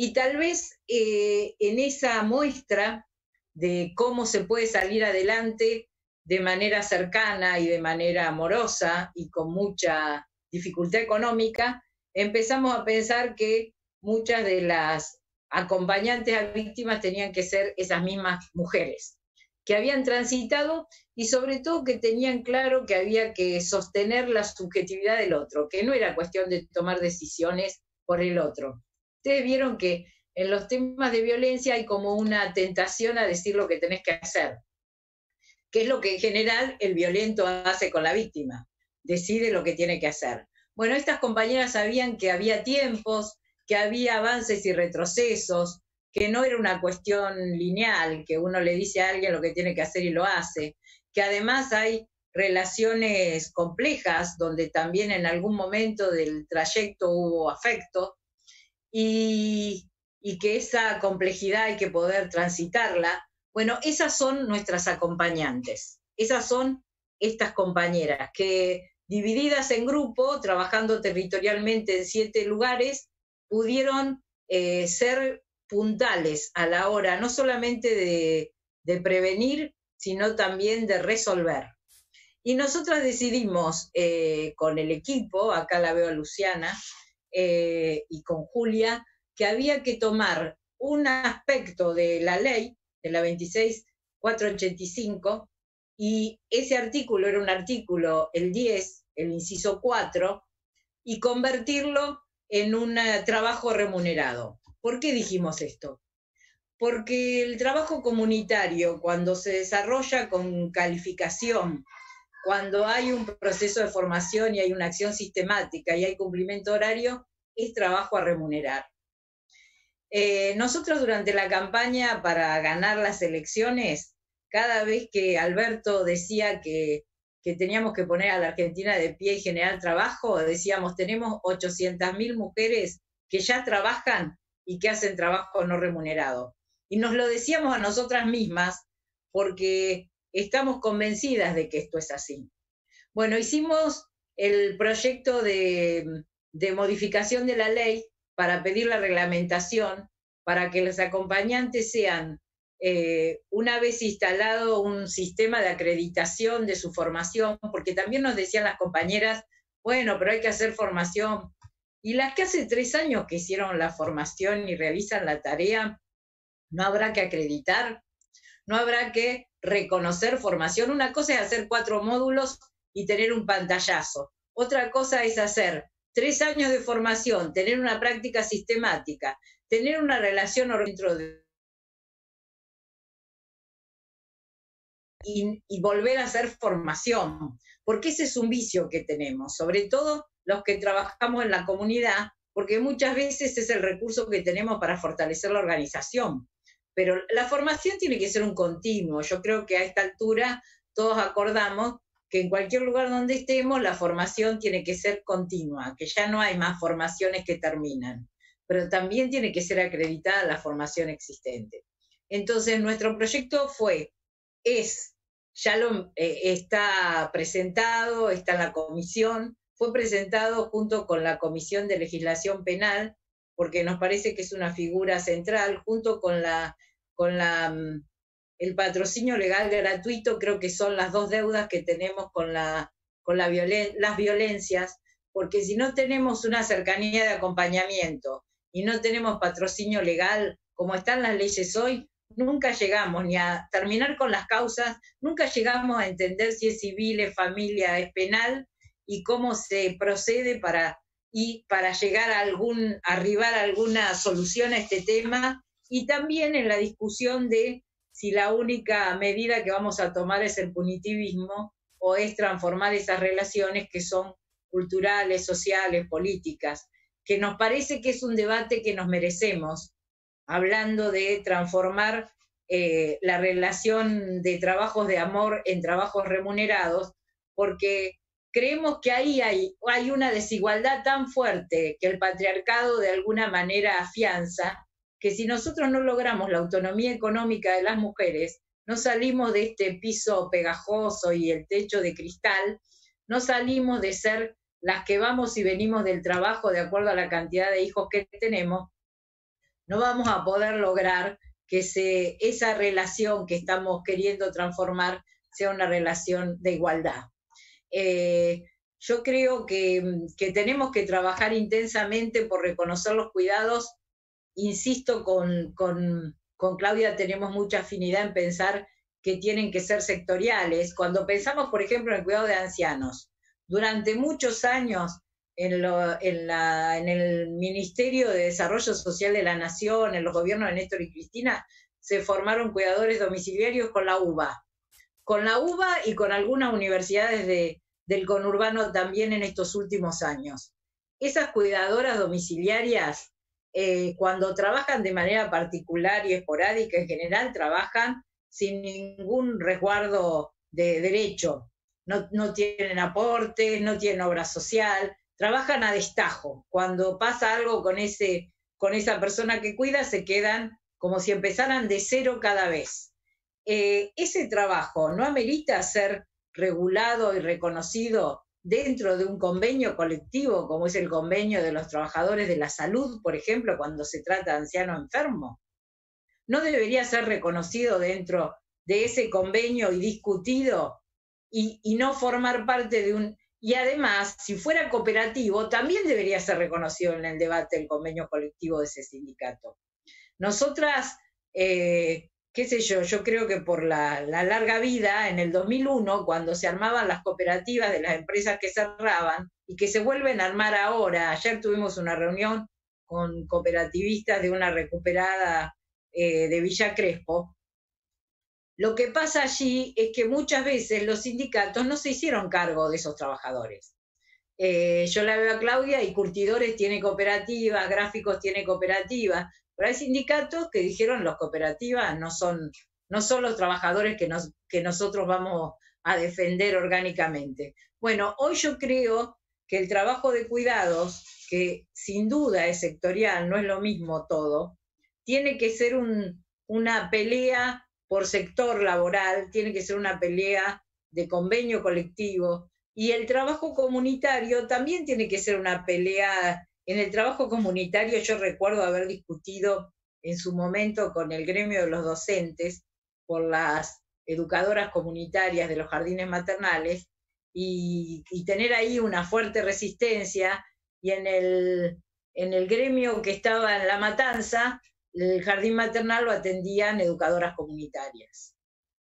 Y tal vez eh, en esa muestra de cómo se puede salir adelante de manera cercana y de manera amorosa y con mucha dificultad económica, empezamos a pensar que muchas de las acompañantes a víctimas tenían que ser esas mismas mujeres, que habían transitado y sobre todo que tenían claro que había que sostener la subjetividad del otro, que no era cuestión de tomar decisiones por el otro. Ustedes vieron que en los temas de violencia hay como una tentación a decir lo que tenés que hacer, que es lo que en general el violento hace con la víctima, decide lo que tiene que hacer. Bueno, estas compañeras sabían que había tiempos, que había avances y retrocesos, que no era una cuestión lineal, que uno le dice a alguien lo que tiene que hacer y lo hace, que además hay relaciones complejas donde también en algún momento del trayecto hubo afecto y, que esa complejidad hay que poder transitarla. Bueno, esas son nuestras acompañantes, esas son estas compañeras que divididas en grupo, trabajando territorialmente en siete lugares, pudieron eh, ser puntales a la hora no solamente de, prevenir, sino también de resolver. Y nosotras decidimos eh, con el equipo, acá la veo a Luciana, eh, y con Julia, que había que tomar un aspecto de la ley, de la 26485, y ese artículo era un artículo, el 10, el inciso 4, y convertirlo en un eh, trabajo remunerado. ¿Por qué dijimos esto? Porque el trabajo comunitario, cuando se desarrolla con calificación, cuando hay un proceso de formación y hay una acción sistemática y hay cumplimiento horario, es trabajo a remunerar. Eh, nosotros durante la campaña para ganar las elecciones, cada vez que Alberto decía que que teníamos que poner a la Argentina de pie y generar trabajo, decíamos, tenemos 800.000 mujeres que ya trabajan y que hacen trabajo no remunerado. Y nos lo decíamos a nosotras mismas porque estamos convencidas de que esto es así. Bueno, hicimos el proyecto de, de modificación de la ley para pedir la reglamentación, para que los acompañantes sean, eh, una vez instalado un sistema de acreditación de su formación, porque también nos decían las compañeras, bueno, pero hay que hacer formación. Y las que hace tres años que hicieron la formación y realizan la tarea, no habrá que acreditar, no habrá que reconocer formación. Una cosa es hacer cuatro módulos y tener un pantallazo. Otra cosa es hacer tres años de formación, tener una práctica sistemática, tener una relación dentro de... Y, y, volver a hacer formación, porque ese es un vicio que tenemos, sobre todo los que trabajamos en la comunidad, porque muchas veces es el recurso que tenemos para fortalecer la organización. Pero la formación tiene que ser un continuo. Yo creo que a esta altura todos acordamos que en cualquier lugar donde estemos la formación tiene que ser continua, que ya no hay más formaciones que terminan, pero también tiene que ser acreditada la formación existente. Entonces, nuestro proyecto fue, es, ya lo eh, está presentado, está en la comisión, fue presentado junto con la Comisión de Legislación Penal, porque nos parece que es una figura central, junto con la, con mm, el patrocinio legal gratuito creo que son las dos deudas que tenemos con, con la las violencias, porque si no tenemos una cercanía de acompañamiento y no tenemos patrocinio legal, como están las leyes hoy, nunca llegamos ni a terminar con las causas, nunca llegamos a entender si es civil, es familia, es penal y cómo se procede para, y para llegar a algún, arribar a alguna solución a este tema y también en la discusión de si la única medida que vamos a tomar es el punitivismo o es transformar esas relaciones que son culturales, sociales, políticas, que nos parece que es un debate que nos merecemos, hablando de transformar eh, la relación de trabajos de amor en trabajos remunerados, porque creemos que ahí hay, hay una desigualdad tan fuerte que el patriarcado de alguna manera afianza, que si nosotros no logramos la autonomía económica de las mujeres, no salimos de este piso pegajoso y el techo de cristal, no salimos de ser las que vamos y venimos del trabajo de acuerdo a la cantidad de hijos que tenemos, no vamos a poder lograr que esa relación que estamos queriendo transformar sea una relación de igualdad. Eh, yo creo que, que tenemos que trabajar intensamente por reconocer los cuidados insisto, con, Claudia tenemos mucha afinidad en pensar que tienen que ser sectoriales. Cuando pensamos, por ejemplo, en el cuidado de ancianos, durante muchos años en, en, el Ministerio de Desarrollo Social de la Nación, en los gobiernos de Néstor y Cristina, se formaron cuidadores domiciliarios con la UBA. Con la UBA y con algunas universidades de, del conurbano también en estos últimos años. Esas cuidadoras domiciliarias eh, cuando trabajan de manera particular y esporádica, en general trabajan sin ningún resguardo de derecho. No, no tienen aportes, no tienen obra social, trabajan a destajo. Cuando pasa algo con, ese, con esa persona que cuida, se quedan como si empezaran de cero cada vez. Eh, ese trabajo no amerita ser regulado y reconocido dentro de un convenio colectivo, como es el convenio de los trabajadores de la salud, por ejemplo, cuando se trata de anciano enfermo. No debería ser reconocido dentro de ese convenio y discutido y, no formar parte de un... Y además, si fuera cooperativo, también debería ser reconocido en el debate del convenio colectivo de ese sindicato. Nosotras eh, qué sé yo, yo creo que por la, larga vida, en el 2001, cuando se armaban las cooperativas de las empresas que cerraban y que se vuelven a armar ahora, ayer tuvimos una reunión con cooperativistas de una recuperada eh, de Villa Crespo, lo que pasa allí es que muchas veces los sindicatos no se hicieron cargo de esos trabajadores. Eh, yo la veo a Claudia y Curtidores tiene cooperativas, Gráficos tiene cooperativas, pero hay sindicatos que dijeron las cooperativas no son, no son los trabajadores que, nos, que nosotros vamos a defender orgánicamente. Bueno, hoy yo creo que el trabajo de cuidados, que sin duda es sectorial, no es lo mismo todo, tiene que ser una pelea por sector laboral, tiene que ser una pelea de convenio colectivo, y el trabajo comunitario también tiene que ser una pelea En el trabajo comunitario yo recuerdo haber discutido en su momento con el gremio de los docentes por las educadoras comunitarias de los jardines maternales y, tener ahí una fuerte resistencia y en el, en el gremio que estaba en la matanza, el jardín maternal lo atendían educadoras comunitarias,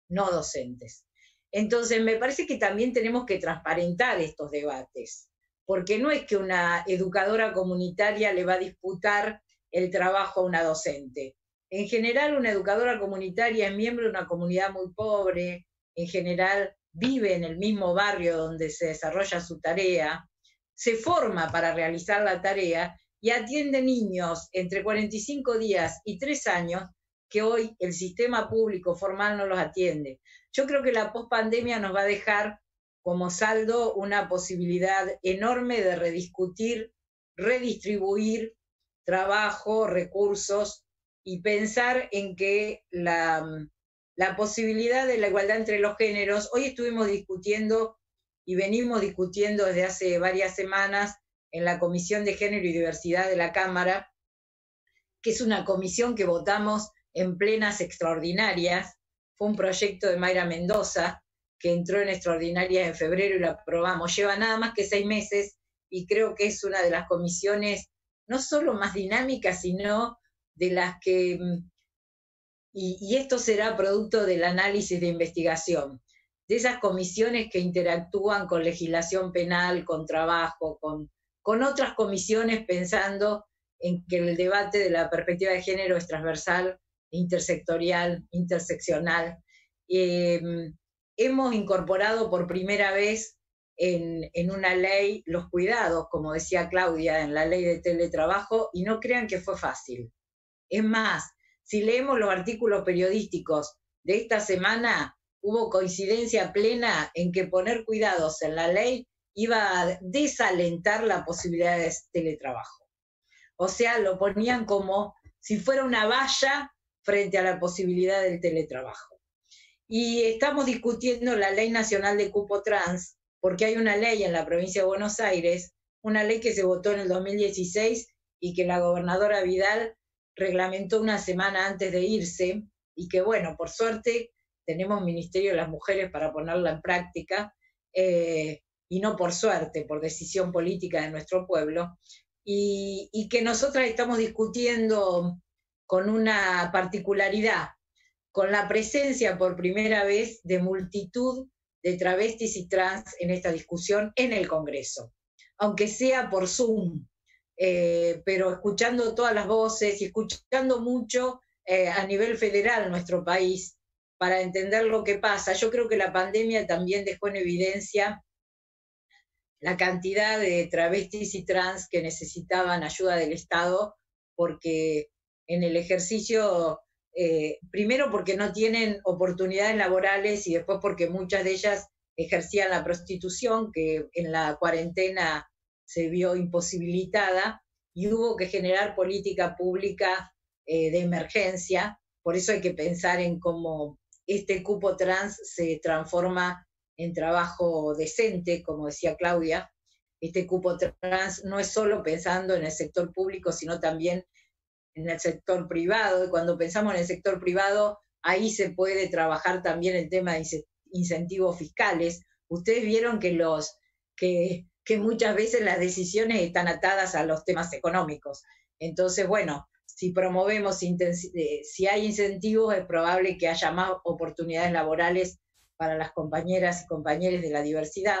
no docentes. Entonces, me parece que también tenemos que transparentar estos debates, porque no es que una educadora comunitaria le va a disputar el trabajo a una docente. En general, una educadora comunitaria es miembro de una comunidad muy pobre, en general vive en el mismo barrio donde se desarrolla su tarea, se forma para realizar la tarea y atiende niños entre 45 días y 3 años que hoy el sistema público formal no los atiende. Yo creo que la pospandemia nos va a dejar como saldo una posibilidad enorme de rediscutir, redistribuir trabajo, recursos y pensar en que la, la posibilidad de la igualdad entre los géneros, hoy estuvimos discutiendo y venimos discutiendo desde hace varias semanas en la Comisión de Género y Diversidad de la Cámara, que es una comisión que votamos en plenas extraordinarias. Fue un proyecto de Mayra Mendoza que entró en extraordinarias en febrero y lo aprobamos. Lleva nada más que seis meses y creo que es una de las comisiones no solo más dinámicas, sino de las que, mm, y, esto será producto del análisis de investigación, de esas comisiones que interactúan con legislación penal, con trabajo, con, con otras comisiones pensando en que el debate de la perspectiva de género es transversal, intersectorial, interseccional. Em, hemos incorporado por primera vez en, una ley los cuidados, como decía Claudia, en la ley de teletrabajo, y no crean que fue fácil. Es más, si leemos los artículos periodísticos de esta semana, hubo coincidencia plena en que poner cuidados en la ley iba a desalentar la posibilidad de teletrabajo. O sea, lo ponían como si fuera una valla frente a la posibilidad del teletrabajo. Y estamos discutiendo la ley nacional de cupo trans, porque hay una ley en la provincia de Buenos Aires, una ley que se votó en el 2016 y que la gobernadora Vidal reglamentó una semana antes de irse, y que bueno, por suerte tenemos Ministerio de las Mujeres para ponerla en práctica, eh, y no por suerte, por decisión política de nuestro pueblo, y, que nosotras estamos discutiendo con una particularidad, con la presencia por primera vez de multitud de travestis y trans en esta discusión en el Congreso, aunque sea por Zoom, eh, pero escuchando todas las voces y escuchando mucho eh, a nivel federal nuestro país para entender lo que pasa. Yo creo que la pandemia también dejó en evidencia la cantidad de travestis y trans que necesitaban ayuda del Estado, porque en el ejercicio, eh, primero porque no tienen oportunidades laborales y después porque muchas de ellas ejercían la prostitución, que en la cuarentena se vio imposibilitada y hubo que generar política pública eh, de emergencia. Por eso hay que pensar en cómo este cupo trans se transforma en trabajo decente, como decía Claudia. Este cupo trans no es solo pensando en el sector público, sino también en el sector privado. Y cuando pensamos en el sector privado, ahí se puede trabajar también el tema de incentivos fiscales. Ustedes vieron que, los, que, que muchas veces las decisiones están atadas a los temas económicos. Entonces, bueno, si promovemos, eh, si hay incentivos, es probable que haya más oportunidades laborales para las compañeras y compañeros de la diversidad.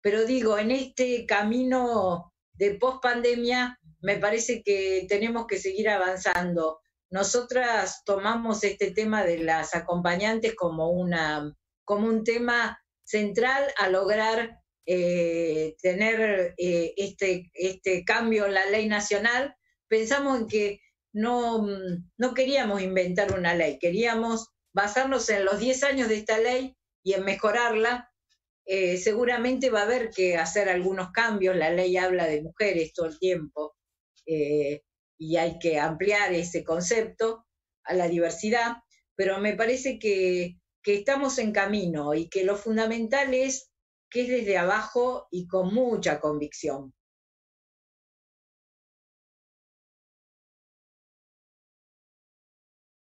Pero digo, en este camino de post-pandemia, me parece que tenemos que seguir avanzando. Nosotras tomamos este tema de las acompañantes como, una, como un tema central a lograr eh, tener eh, este, este cambio en la ley nacional. Pensamos en que no, no queríamos inventar una ley, queríamos basarnos en los 10 años de esta ley y en mejorarla, eh, seguramente va a haber que hacer algunos cambios. La ley habla de mujeres todo el tiempo eh, y hay que ampliar ese concepto a la diversidad, pero me parece que, que estamos en camino y que lo fundamental es que es desde abajo y con mucha convicción.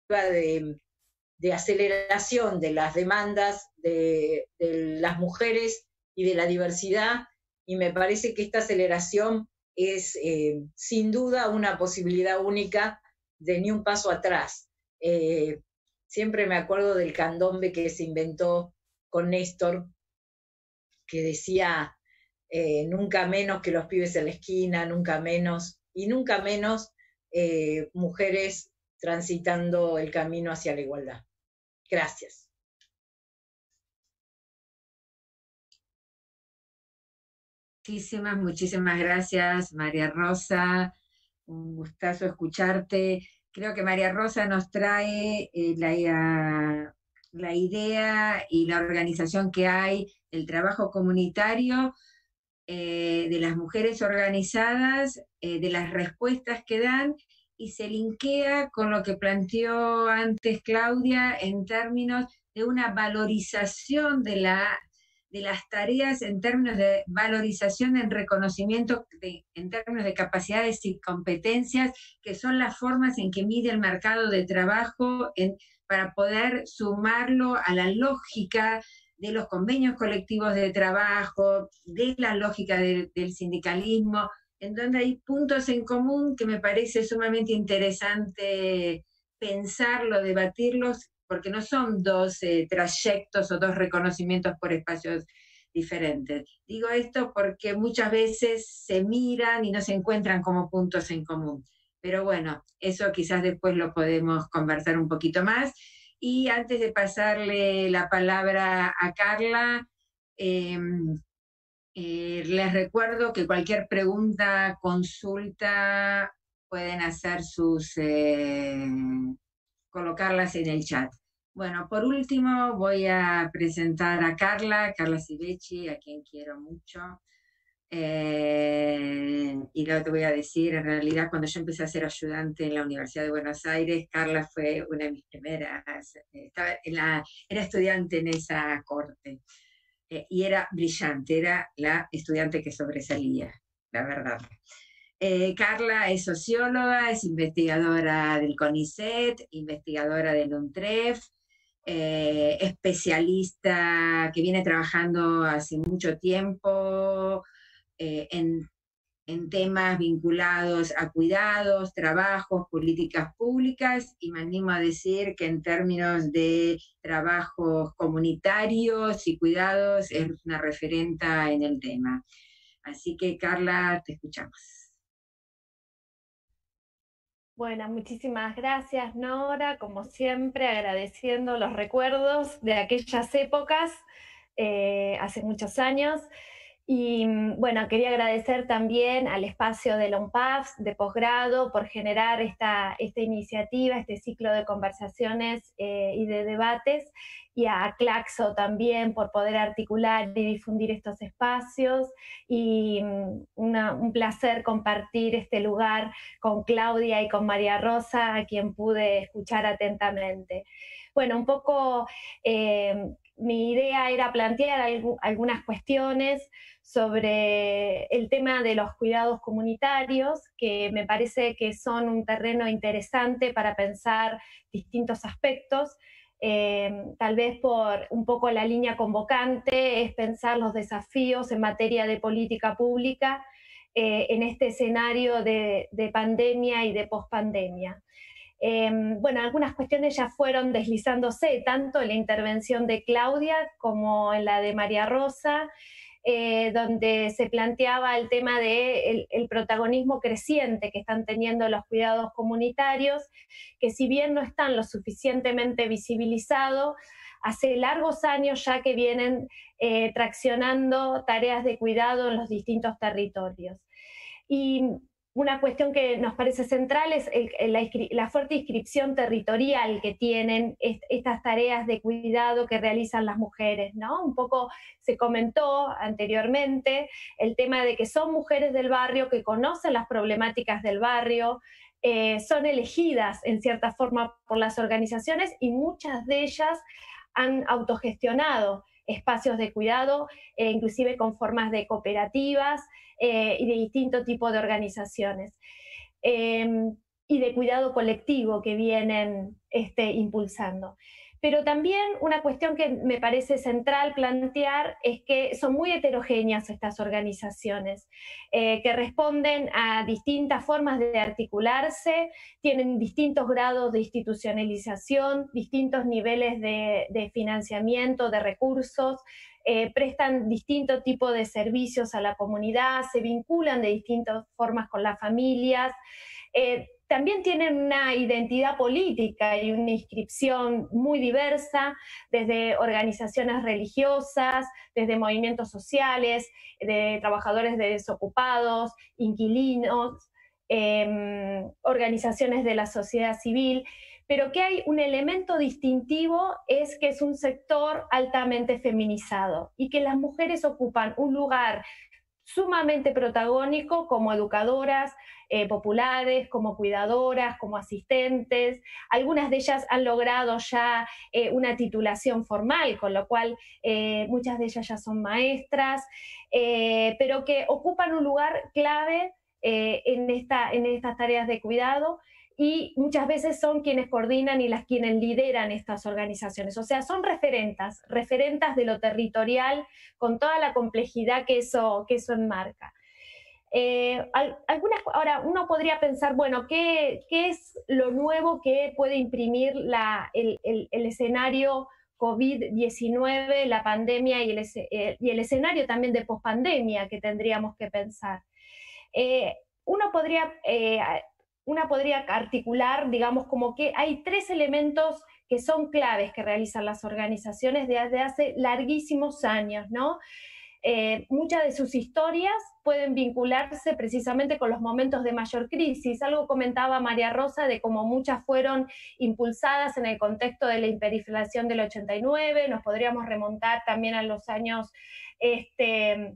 De, aceleración de las demandas de, las mujeres y de la diversidad, y me parece que esta aceleración es eh, sin duda una posibilidad única de ni un paso atrás. Eh, siempre me acuerdo del candombe que se inventó con Néstor, que decía, eh, nunca menos que los pibes en la esquina, nunca menos, y nunca menos mujeres transitando el camino hacia la igualdad. Gracias. Muchísimas, muchísimas gracias, María Rosa. Un gustazo escucharte. Creo que María Rosa nos trae eh, la, la idea y la organización que hay, el trabajo comunitario eh, de las mujeres organizadas, eh, de las respuestas que dan, y se linkea con lo que planteó antes Claudia en términos de una valorización de, la, de las tareas en términos de valorización en reconocimiento, en términos de capacidades y competencias, que son las formas en que mide el mercado de trabajo para poder sumarlo a la lógica de los convenios colectivos de trabajo, de la lógica del sindicalismo, en donde hay puntos en común que me parece sumamente interesante pensarlo, debatirlos, porque no son dos eh, trayectos o dos reconocimientos por espacios diferentes. Digo esto porque muchas veces se miran y no se encuentran como puntos en común. Pero bueno, eso quizás después lo podemos conversar un poquito más. Y antes de pasarle la palabra a Carla, em, eh, les recuerdo que cualquier pregunta, consulta, pueden hacer sus, eh, colocarlas en el chat. Bueno, por último voy a presentar a Carla, Carla Sivechi, a quien quiero mucho. Eh, y lo te voy a decir, en realidad cuando yo empecé a ser ayudante en la Universidad de Buenos Aires, Carla fue una de mis primeras, eh, era estudiante en esa corte eh, y era brillante, era la estudiante que sobresalía, la verdad. Carla es socióloga, es investigadora del CONICET, investigadora del UNTREF, especialista que viene trabajando hace mucho tiempo eh, en, temas vinculados a cuidados, trabajos, políticas públicas y me animo a decir que en términos de trabajos comunitarios y cuidados es una referenta en el tema. Así que Carla, te escuchamos. Bueno, muchísimas gracias Nora, como siempre agradeciendo los recuerdos de aquellas épocas, eh, hace muchos años. Y mm, bueno, quería agradecer también al espacio de LOMPAFS de posgrado por generar esta, esta iniciativa, este ciclo de conversaciones eh, y de debates, y a Claxo también por poder articular y difundir estos espacios. Y mm, un placer compartir este lugar con Claudia y con María Rosa, a quien pude escuchar atentamente. Bueno, un poco eh, mi idea era plantear algunas cuestiones sobre el tema de los cuidados comunitarios, que me parece que son un terreno interesante para pensar distintos aspectos. Eh, tal vez por un poco la línea convocante es pensar los desafíos en materia de política pública eh, en este escenario de, pandemia y de pospandemia. Eh, bueno, algunas cuestiones ya fueron deslizándose, tanto en la intervención de Claudia como en la de María Rosa. Eh, donde se planteaba el tema del el protagonismo creciente que están teniendo los cuidados comunitarios, que si bien no están lo suficientemente visibilizados, hace largos años ya que vienen eh, traccionando tareas de cuidado en los distintos territorios. Y una cuestión que nos parece central es la, fuerte inscripción territorial que tienen estas tareas de cuidado que realizan las mujeres, ¿no? Un poco se comentó anteriormente el tema de que son mujeres del barrio, que conocen las problemáticas del barrio, eh, son elegidas en cierta forma por las organizaciones y muchas de ellas han autogestionado espacios de cuidado, eh, inclusive con formas de cooperativas eh, y de distinto tipo de organizaciones. Em, y de cuidado colectivo que vienen este, impulsando. Pero también una cuestión que me parece central plantear es que son muy heterogéneas estas organizaciones, eh, que responden a distintas formas de articularse, tienen distintos grados de institucionalización, distintos niveles de, financiamiento, de recursos, eh, prestan distinto tipo de servicios a la comunidad, se vinculan de distintas formas con las familias. Eh, también tienen una identidad política y una inscripción muy diversa, desde organizaciones religiosas, desde movimientos sociales, de trabajadores de desocupados, inquilinos, em, organizaciones de la sociedad civil, pero que hay un elemento distintivo es que es un sector altamente feminizado y que las mujeres ocupan un lugar sumamente protagónico como educadoras eh, populares, como cuidadoras, como asistentes. Algunas de ellas han logrado ya eh, una titulación formal, con lo cual eh, muchas de ellas ya son maestras, pero que ocupan un lugar clave en, esta, en estas tareas de cuidado y muchas veces son quienes coordinan y las quienes lideran estas organizaciones. O sea, son referentas, referentas de lo territorial con toda la complejidad que eso, que eso enmarca. Eh, ahora, uno podría pensar, bueno, ¿qué, ¿qué, es lo nuevo que puede imprimir la, el, el, escenario COVID-19, la pandemia y el, eh, y el, escenario también de pospandemia que tendríamos que pensar? Eh, uno podría una podría articular, digamos, como que hay tres elementos que son claves que realizan las organizaciones desde hace larguísimos años, ¿no? Eh, muchas de sus historias pueden vincularse precisamente con los momentos de mayor crisis. Algo comentaba María Rosa de cómo muchas fueron impulsadas en el contexto de la hiperinflación del 89, nos podríamos remontar también a los años este,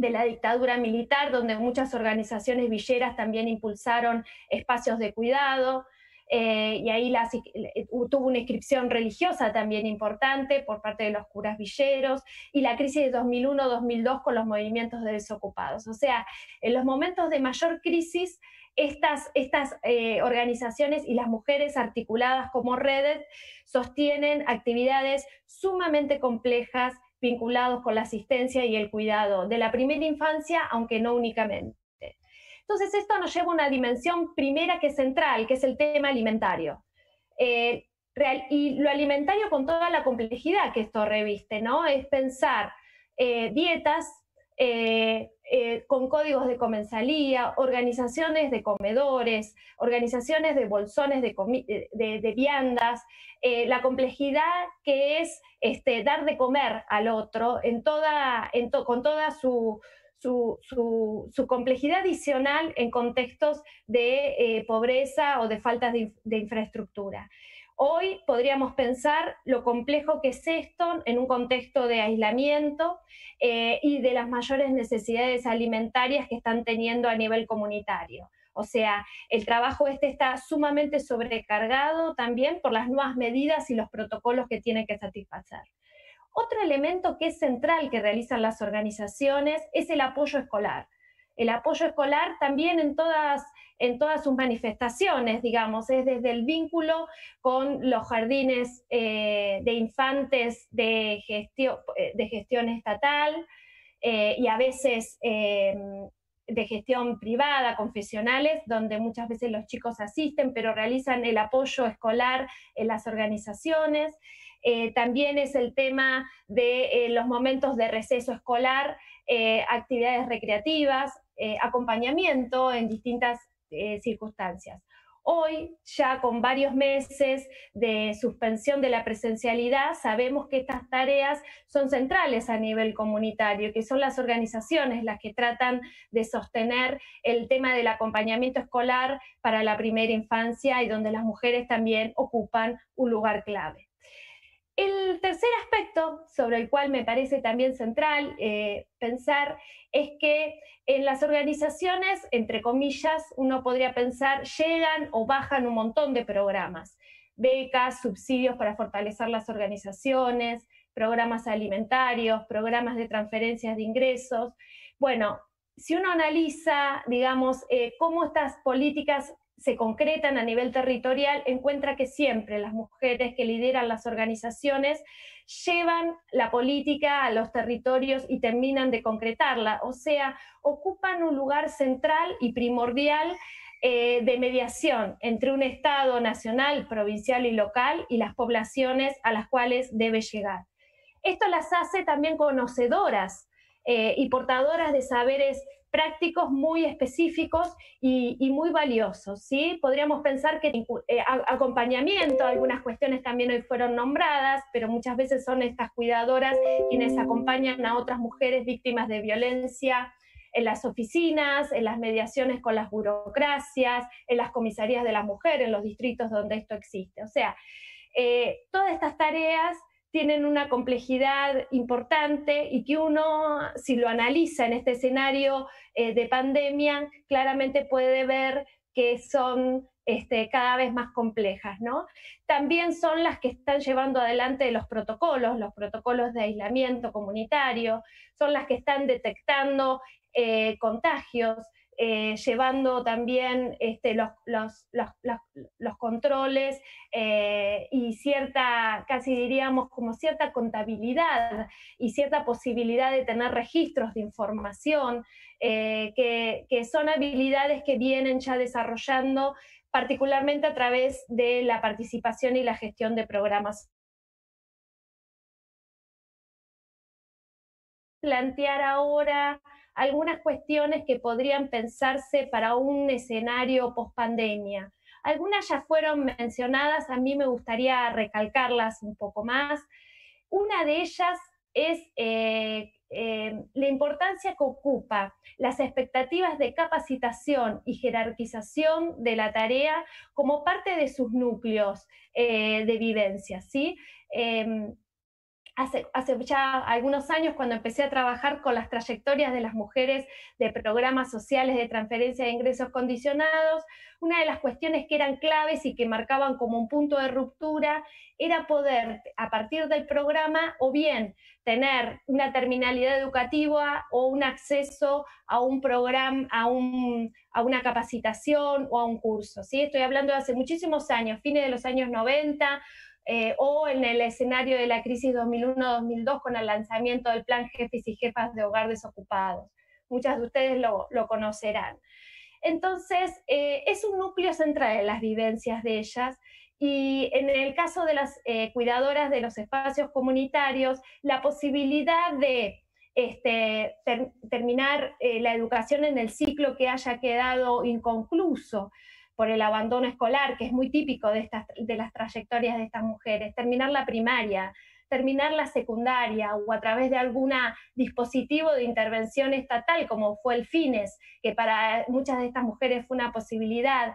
de la dictadura militar, donde muchas organizaciones villeras también impulsaron espacios de cuidado. Eh, y ahí eh, tuvo una inscripción religiosa también importante por parte de los curas villeros, y la crisis de 2001-2002 con los movimientos de desocupados. O sea, en los momentos de mayor crisis, estas, estas eh, organizaciones y las mujeres articuladas como redes sostienen actividades sumamente complejas vinculados con la asistencia y el cuidado de la primera infancia, aunque no únicamente. Entonces, esto nos lleva a una dimensión primera que es central, que es el tema alimentario. Eh, y lo alimentario con toda la complejidad que esto reviste, ¿no? Es pensar eh, dietas eh, con códigos de comensalía, organizaciones de comedores, organizaciones de bolsones de, de viandas, la complejidad que es este, dar de comer al otro en toda, con toda su, su, complejidad adicional en contextos de eh, pobreza o de falta de, infraestructura. Hoy podríamos pensar lo complejo que es esto en un contexto de aislamiento eh, y de las mayores necesidades alimentarias que están teniendo a nivel comunitario. O sea, el trabajo este está sumamente sobrecargado también por las nuevas medidas y los protocolos que tiene que satisfacer. Otro elemento que es central que realizan las organizaciones es el apoyo escolar. El apoyo escolar también en todas, en todas sus manifestaciones, digamos, es desde el vínculo con los jardines eh, de infantes de gestión, eh, de gestión estatal eh, y a veces de gestión privada, confesionales, donde muchas veces los chicos asisten, pero realizan el apoyo escolar en las organizaciones. También es el tema de los momentos de receso escolar, actividades recreativas, acompañamiento en distintas circunstancias. Hoy, ya con varios meses de suspensión de la presencialidad, sabemos que estas tareas son centrales a nivel comunitario, que son las organizaciones las que tratan de sostener el tema del acompañamiento escolar para la primera infancia y donde las mujeres también ocupan un lugar clave. El tercer aspecto sobre el cual me parece también central eh, pensar es que en las organizaciones, entre comillas, uno podría pensar, llegan o bajan un montón de programas, becas, subsidios para fortalecer las organizaciones, programas alimentarios, programas de transferencias de ingresos. Bueno, si uno analiza, digamos, eh, cómo estas políticas se concretan a nivel territorial, encuentra que siempre las mujeres que lideran las organizaciones llevan la política a los territorios y terminan de concretarla, o sea, ocupan un lugar central y primordial eh, de mediación entre un Estado nacional, provincial y local y las poblaciones a las cuales debe llegar. Esto las hace también conocedoras eh, y portadoras de saberes prácticos muy específicos y, muy valiosos. ¿sí? Podríamos pensar que eh, acompañamiento, algunas cuestiones también hoy fueron nombradas, pero muchas veces son estas cuidadoras quienes acompañan a otras mujeres víctimas de violencia en las oficinas, en las mediaciones con las burocracias, en las comisarías de la mujer, en los distritos donde esto existe. O sea, eh, todas estas tareas tienen una complejidad importante y que uno, si lo analiza en este escenario eh, de pandemia, claramente puede ver que son este, cada vez más complejas, ¿no? También son las que están llevando adelante los protocolos, los protocolos de aislamiento comunitario, son las que están detectando eh, contagios, eh, llevando también este, los, los, controles eh, y cierta, casi diríamos como cierta contabilidad y cierta posibilidad de tener registros de información, eh, que, que son habilidades que vienen ya desarrollando particularmente a través de la participación y la gestión de programas. Plantear ahora algunas cuestiones que podrían pensarse para un escenario post-pandemia. Algunas ya fueron mencionadas, a mí me gustaría recalcarlas un poco más. Una de ellas es eh, eh, la importancia que ocupa las expectativas de capacitación y jerarquización de la tarea como parte de sus núcleos eh, de vivencia. ¿sí? Hace, ya algunos años cuando empecé a trabajar con las trayectorias de las mujeres de programas sociales de transferencia de ingresos condicionados, una de las cuestiones que eran claves y que marcaban como un punto de ruptura era poder, a partir del programa, o bien tener una terminalidad educativa o un acceso a un programa, a, un, a una capacitación o a un curso. ¿sí? Estoy hablando de hace muchísimos años, fines de los años 90, eh, o en el escenario de la crisis 2001-2002 con el lanzamiento del plan Jefes y Jefas de Hogar Desocupados. Muchas de ustedes lo, conocerán. Entonces, eh, es un núcleo central en las vivencias de ellas y en el caso de las eh, cuidadoras de los espacios comunitarios, la posibilidad de este, terminar la educación en el ciclo que haya quedado inconcluso, por el abandono escolar, que es muy típico de, estas, de las trayectorias de estas mujeres, terminar la primaria, terminar la secundaria o a través de algún dispositivo de intervención estatal como fue el FINES, que para muchas de estas mujeres fue una posibilidad,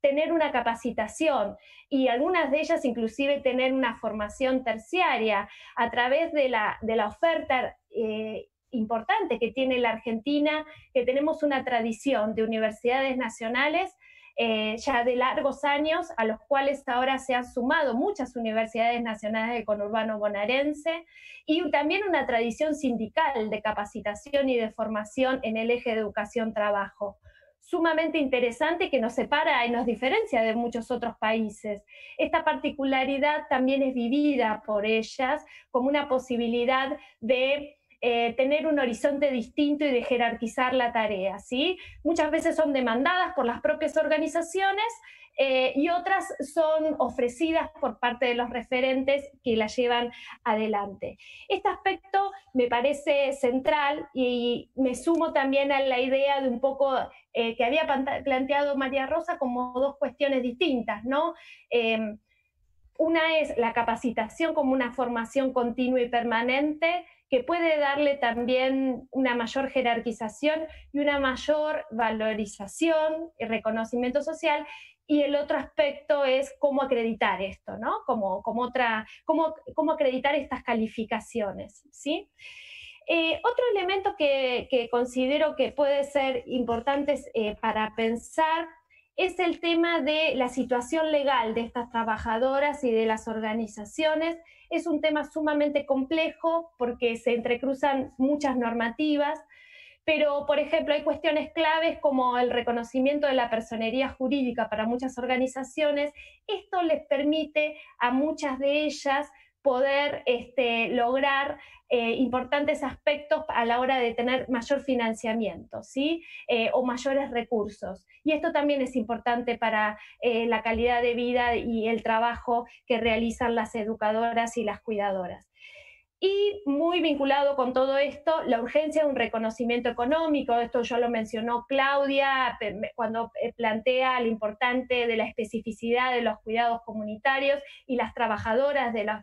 tener una capacitación y algunas de ellas inclusive tener una formación terciaria a través de la, de la oferta eh, importante que tiene la Argentina, que tenemos una tradición de universidades nacionales eh, ya de largos años, a los cuales ahora se han sumado muchas universidades nacionales del conurbano bonaerense y también una tradición sindical de capacitación y de formación en el eje de educación-trabajo sumamente interesante que nos separa y nos diferencia de muchos otros países. Esta particularidad también es vivida por ellas como una posibilidad de eh, tener un horizonte distinto y de jerarquizar la tarea, ¿sí? Muchas veces son demandadas por las propias organizaciones eh, y otras son ofrecidas por parte de los referentes que la llevan adelante. Este aspecto me parece central y me sumo también a la idea de un poco eh, que había planteado María Rosa como dos cuestiones distintas, ¿no? una es la capacitación como una formación continua y permanente que puede darle también una mayor jerarquización y una mayor valorización y reconocimiento social. Y el otro aspecto es cómo acreditar esto, ¿no? Como, como otra, cómo, cómo acreditar estas calificaciones, ¿sí? Eh, otro elemento que, considero que puede ser importante eh, para pensar es el tema de la situación legal de estas trabajadoras y de las organizaciones es un tema sumamente complejo porque se entrecruzan muchas normativas, pero por ejemplo hay cuestiones claves como el reconocimiento de la personería jurídica para muchas organizaciones. Esto les permite a muchas de ellas poder este, lograr eh, importantes aspectos a la hora de tener mayor financiamiento, ¿sí? Eh, o mayores recursos. Y esto también es importante para eh, la calidad de vida y el trabajo que realizan las educadoras y las cuidadoras. Y muy vinculado con todo esto, la urgencia de un reconocimiento económico, esto ya lo mencionó Claudia cuando plantea lo importante de la especificidad de los cuidados comunitarios y las trabajadoras de los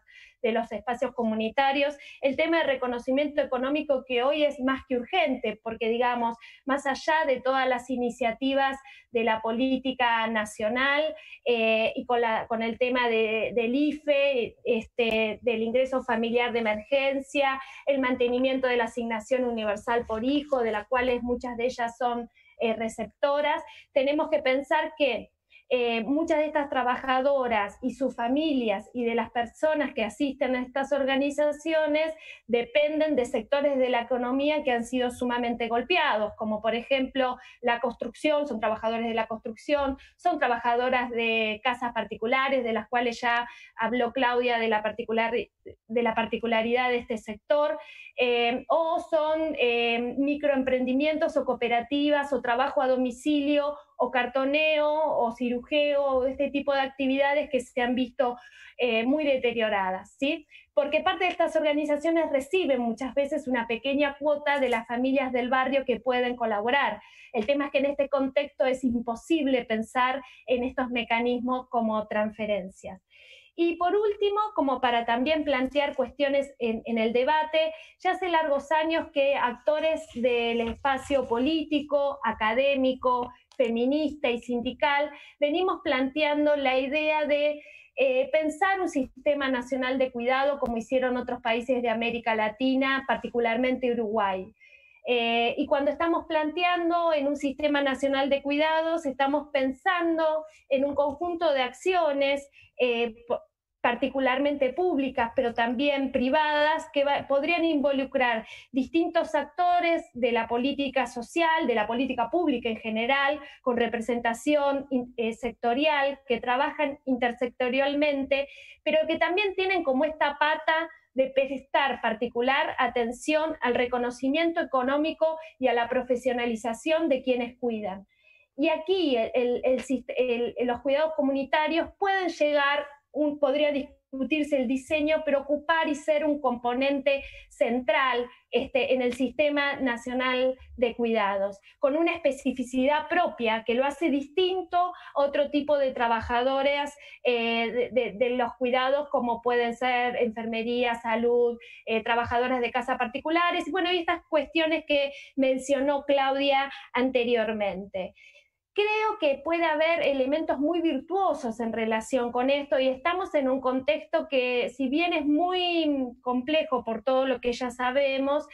de los espacios comunitarios, el tema de reconocimiento económico que hoy es más que urgente, porque digamos, más allá de todas las iniciativas de la política nacional eh, y con, la, con, el tema del IFE, este, del ingreso familiar de emergencia, el mantenimiento de la asignación universal por hijo, de la cual muchas de ellas son eh, receptoras, tenemos que pensar que eh, muchas de estas trabajadoras y sus familias y de las personas que asisten a estas organizaciones dependen de sectores de la economía que han sido sumamente golpeados, como por ejemplo la construcción, son trabajadores de la construcción, son trabajadoras de casas particulares, de las cuales ya habló Claudia de la, particular, de la particularidad de este sector, eh, o son eh, microemprendimientos o cooperativas o trabajo a domicilio o cartoneo o cirujeo o este tipo de actividades que se han visto eh, muy deterioradas, ¿sí? Porque parte de estas organizaciones reciben muchas veces una pequeña cuota de las familias del barrio que pueden colaborar. El tema es que en este contexto es imposible pensar en estos mecanismos como transferencias. Y por último, como para también plantear cuestiones en, en, el debate, ya hace largos años que actores del espacio político, académico, feminista y sindical, venimos planteando la idea de eh, pensar un sistema nacional de cuidado como hicieron otros países de América Latina, particularmente Uruguay. Eh, y cuando estamos planteando en un sistema nacional de cuidados, estamos pensando en un conjunto de acciones, eh, particularmente públicas, pero también privadas, que podrían involucrar distintos actores de la política social, de la política pública en general, con representación eh, sectorial, que trabajan intersectorialmente, pero que también tienen como esta pata de prestar particular atención al reconocimiento económico y a la profesionalización de quienes cuidan. Y aquí los cuidados comunitarios pueden llegar podría discutirse el diseño, pero ocupar y ser un componente central este, en el sistema nacional de cuidados, con una especificidad propia que lo hace distinto a otro tipo de trabajadores eh, de, los cuidados, como pueden ser enfermería, salud, eh, trabajadoras de casa particulares, bueno, y estas cuestiones que mencionó Claudia anteriormente creo que puede haber elementos muy virtuosos en relación con esto y estamos en un contexto que si bien es muy complejo por todo lo que ya sabemos,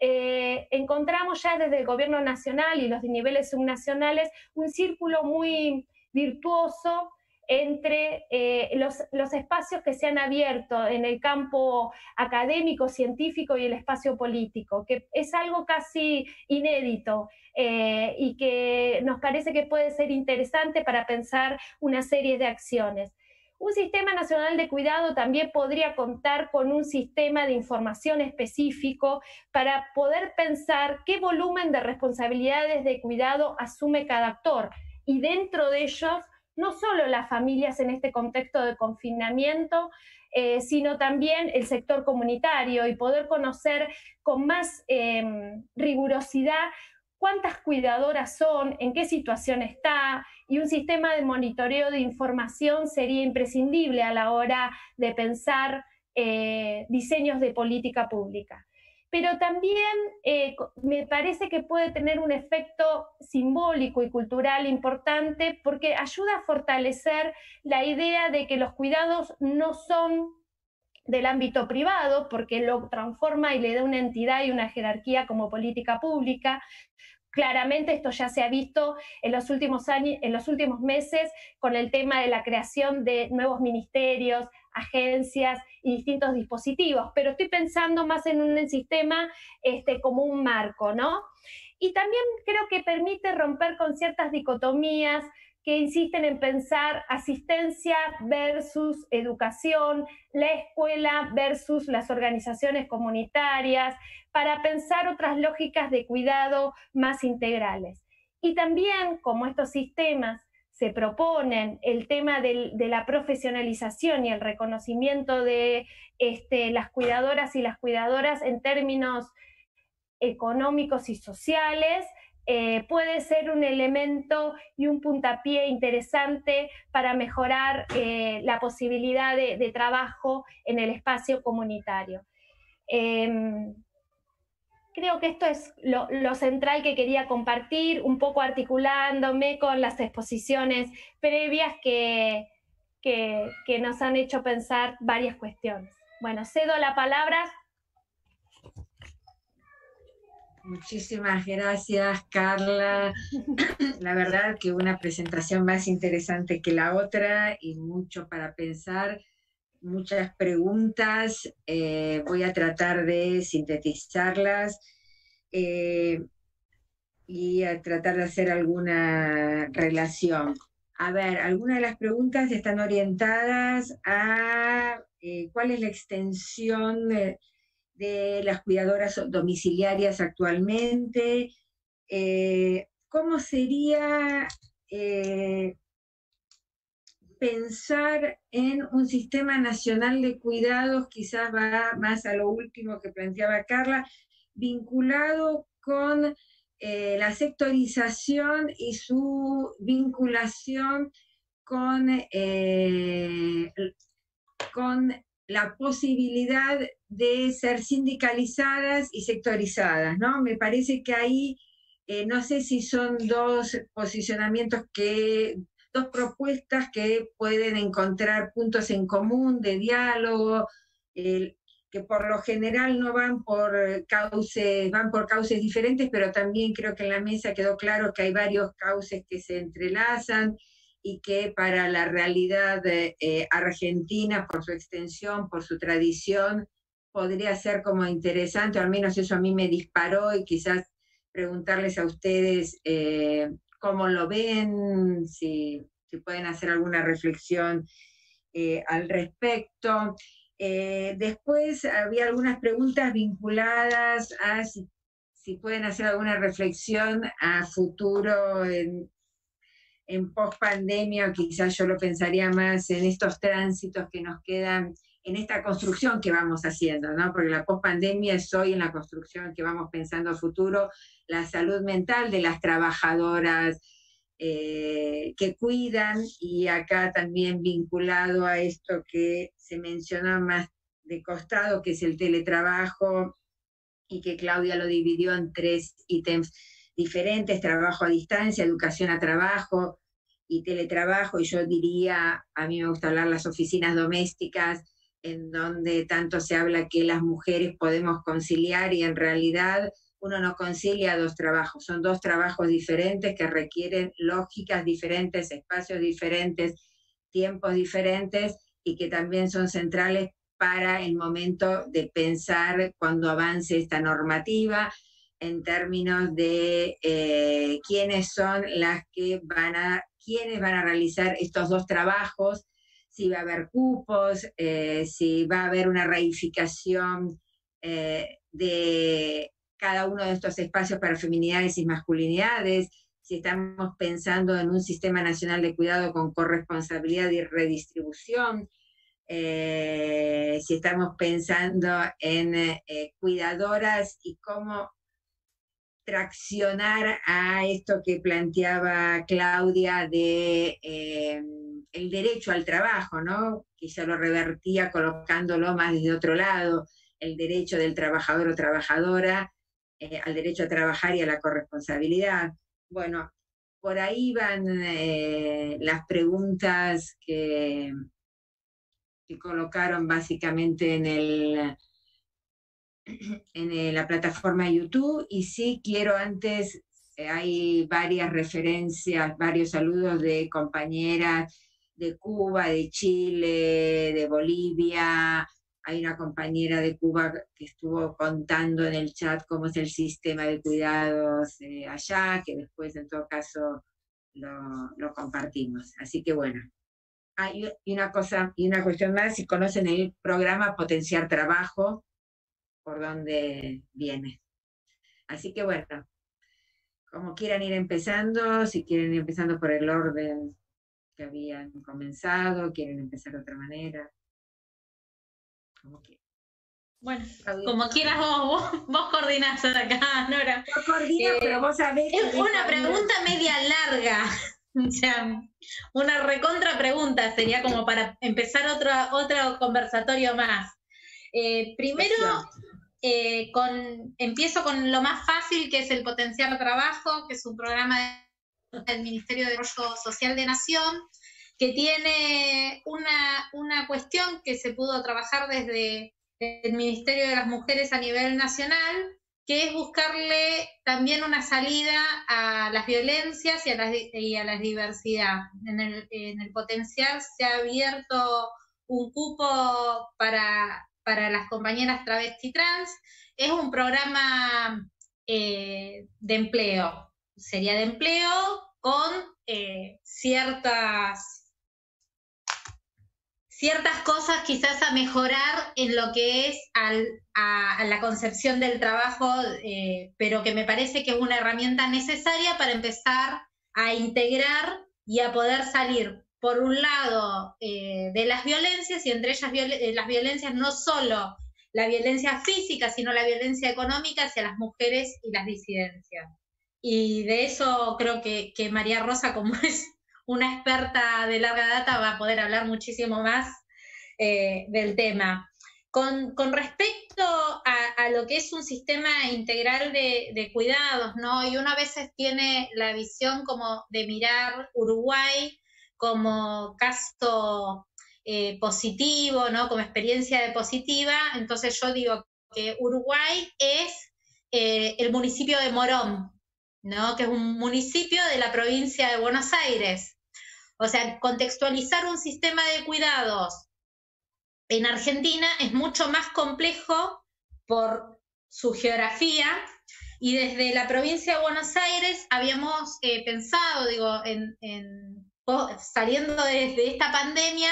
eh, encontramos ya desde el gobierno nacional y los niveles subnacionales un círculo muy virtuoso entre eh, los, espacios que se han abierto en el campo académico, científico y el espacio político, que es algo casi inédito eh, y que nos parece que puede ser interesante para pensar una serie de acciones. Un sistema nacional de cuidado también podría contar con un sistema de información específico para poder pensar qué volumen de responsabilidades de cuidado asume cada actor y dentro de ellos no solo las familias en este contexto de confinamiento, eh, sino también el sector comunitario y poder conocer con más em, rigurosidad cuántas cuidadoras son, en qué situación está, y un sistema de monitoreo de información sería imprescindible a la hora de pensar eh, diseños de política pública pero también eh, me parece que puede tener un efecto simbólico y cultural importante porque ayuda a fortalecer la idea de que los cuidados no son del ámbito privado, porque lo transforma y le da una entidad y una jerarquía como política pública, Claramente esto ya se ha visto en los últimos años, en los últimos meses con el tema de la creación de nuevos ministerios, agencias y distintos dispositivos, pero estoy pensando más en un sistema este, como un marco, ¿no? Y también creo que permite romper con ciertas dicotomías que insisten en pensar asistencia versus educación, la escuela versus las organizaciones comunitarias, para pensar otras lógicas de cuidado más integrales. Y también, como estos sistemas se proponen el tema de la profesionalización y el reconocimiento de este, las cuidadoras y las cuidadoras en términos económicos y sociales, eh, puede ser un elemento y un puntapié interesante para mejorar eh, la posibilidad de, trabajo en el espacio comunitario. Em, creo que esto es lo, central que quería compartir, un poco articulándome con las exposiciones previas que, que nos han hecho pensar varias cuestiones. Bueno, cedo la palabra Muchísimas gracias, Carla. <coughs> La verdad que una presentación más interesante que la otra y mucho para pensar, muchas preguntas. Eh, voy a tratar de sintetizarlas eh, y a tratar de hacer alguna relación. A ver, algunas de las preguntas están orientadas a eh, cuál es la extensión de las cuidadoras domiciliarias actualmente. ¿Cómo sería pensar en un sistema nacional de cuidados, quizás va más a lo último que planteaba Carla, vinculado con eh, la sectorización y su vinculación con, con la posibilidad de ser sindicalizadas y sectorizadas, ¿no? Me parece que ahí, eh, no sé si son dos posicionamientos que, dos propuestas que pueden encontrar puntos en común de diálogo, que por lo general no van por cauces, van por cauces diferentes, pero también creo que en la mesa quedó claro que hay varios cauces que se entrelazan y que para la realidad eh, argentina, por su extensión, por su tradición, podría ser como interesante, o al menos eso a mí me disparó y quizás preguntarles a ustedes eh, cómo lo ven, si, pueden hacer alguna reflexión eh, al respecto. después había algunas preguntas vinculadas a si, si, pueden hacer alguna reflexión a futuro en, en post pandemia, quizás yo lo pensaría más en estos tránsitos que nos quedan, en esta construcción que vamos haciendo, ¿no? Porque la post pandemia es hoy en la construcción que vamos pensando futuro, la salud mental de las trabajadoras eh, que cuidan y acá también vinculado a esto que se menciona más de costado, que es el teletrabajo y que Claudia lo dividió en tres ítems diferentes, trabajo a distancia, educación a trabajo, y teletrabajo, y yo diría, a mí me gusta hablar las oficinas domésticas, en donde tanto se habla que las mujeres podemos conciliar y en realidad uno no concilia dos trabajos, son dos trabajos diferentes que requieren lógicas diferentes, espacios diferentes, tiempos diferentes y que también son centrales para el momento de pensar cuando avance esta normativa en términos de eh, quiénes son las que van a quiénes van a realizar estos dos trabajos, si va a haber cupos, eh, si va a haber una reificación eh, de cada uno de estos espacios para feminidades y masculinidades, si estamos pensando en un sistema nacional de cuidado con corresponsabilidad y redistribución, eh, si estamos pensando en cuidadoras y cómo traccionar a esto que planteaba Claudia de el derecho al trabajo, ¿no? Quizá lo revertía colocándolo más desde otro lado, el derecho del trabajador o trabajadora eh, al derecho a trabajar y a la corresponsabilidad. Bueno, por ahí van eh, las preguntas que, que colocaron básicamente en el en la plataforma YouTube y sí quiero antes, eh, hay varias referencias, varios saludos de compañeras de Cuba, de Chile, de Bolivia. Hay una compañera de Cuba que estuvo contando en el chat cómo es el sistema de cuidados eh, allá, que después en todo caso lo, lo compartimos. Así que bueno, hay una cosa y una cuestión más, si conocen el programa Potenciar Trabajo, por dónde viene. Así que bueno, como quieran ir empezando, si quieren ir empezando por el orden que habían comenzado, quieren empezar de otra manera. Como Bueno, como quieras vos, vos, coordinás acá, Nora. Yo coordino, pero vos sabés. Es una pregunta media larga. <laughs> O sea, una recontra pregunta sería como para empezar otro, otro conversatorio más. Eh, primero, eh, con, empiezo con lo más fácil, que es el Potenciar Trabajo, que es un programa del Ministerio de Desarrollo Social de Nación, que tiene una, una cuestión que se pudo trabajar desde el Ministerio de las Mujeres a nivel nacional, que es buscarle también una salida a las violencias y a la, y a la diversidad. En el, en el potencial se ha abierto un cupo para, para las compañeras travesti trans. Es un programa eh, de empleo, sería de empleo con eh, ciertas ciertas cosas quizás a mejorar en lo que es a, la concepción del trabajo, eh, pero que me parece que es una herramienta necesaria para empezar a integrar y a poder salir, por un lado, eh, de las violencias, y entre ellas las violencias no solo la violencia física, sino la violencia económica hacia las mujeres y las disidencias. Y de eso creo que, que María Rosa, como <laughs> es una experta de larga data va a poder hablar muchísimo más eh, del tema. Con, respecto a, lo que es un sistema integral de, cuidados, ¿no? Y uno a veces tiene la visión como de mirar Uruguay como caso eh, positivo, ¿no? Como experiencia de positiva. Entonces yo digo que Uruguay es eh, el municipio de Morón, ¿no? Que es un municipio de la provincia de Buenos Aires. O sea, contextualizar un sistema de cuidados en Argentina es mucho más complejo por su geografía y desde la provincia de Buenos Aires habíamos eh, pensado, digo, en, saliendo desde esta pandemia,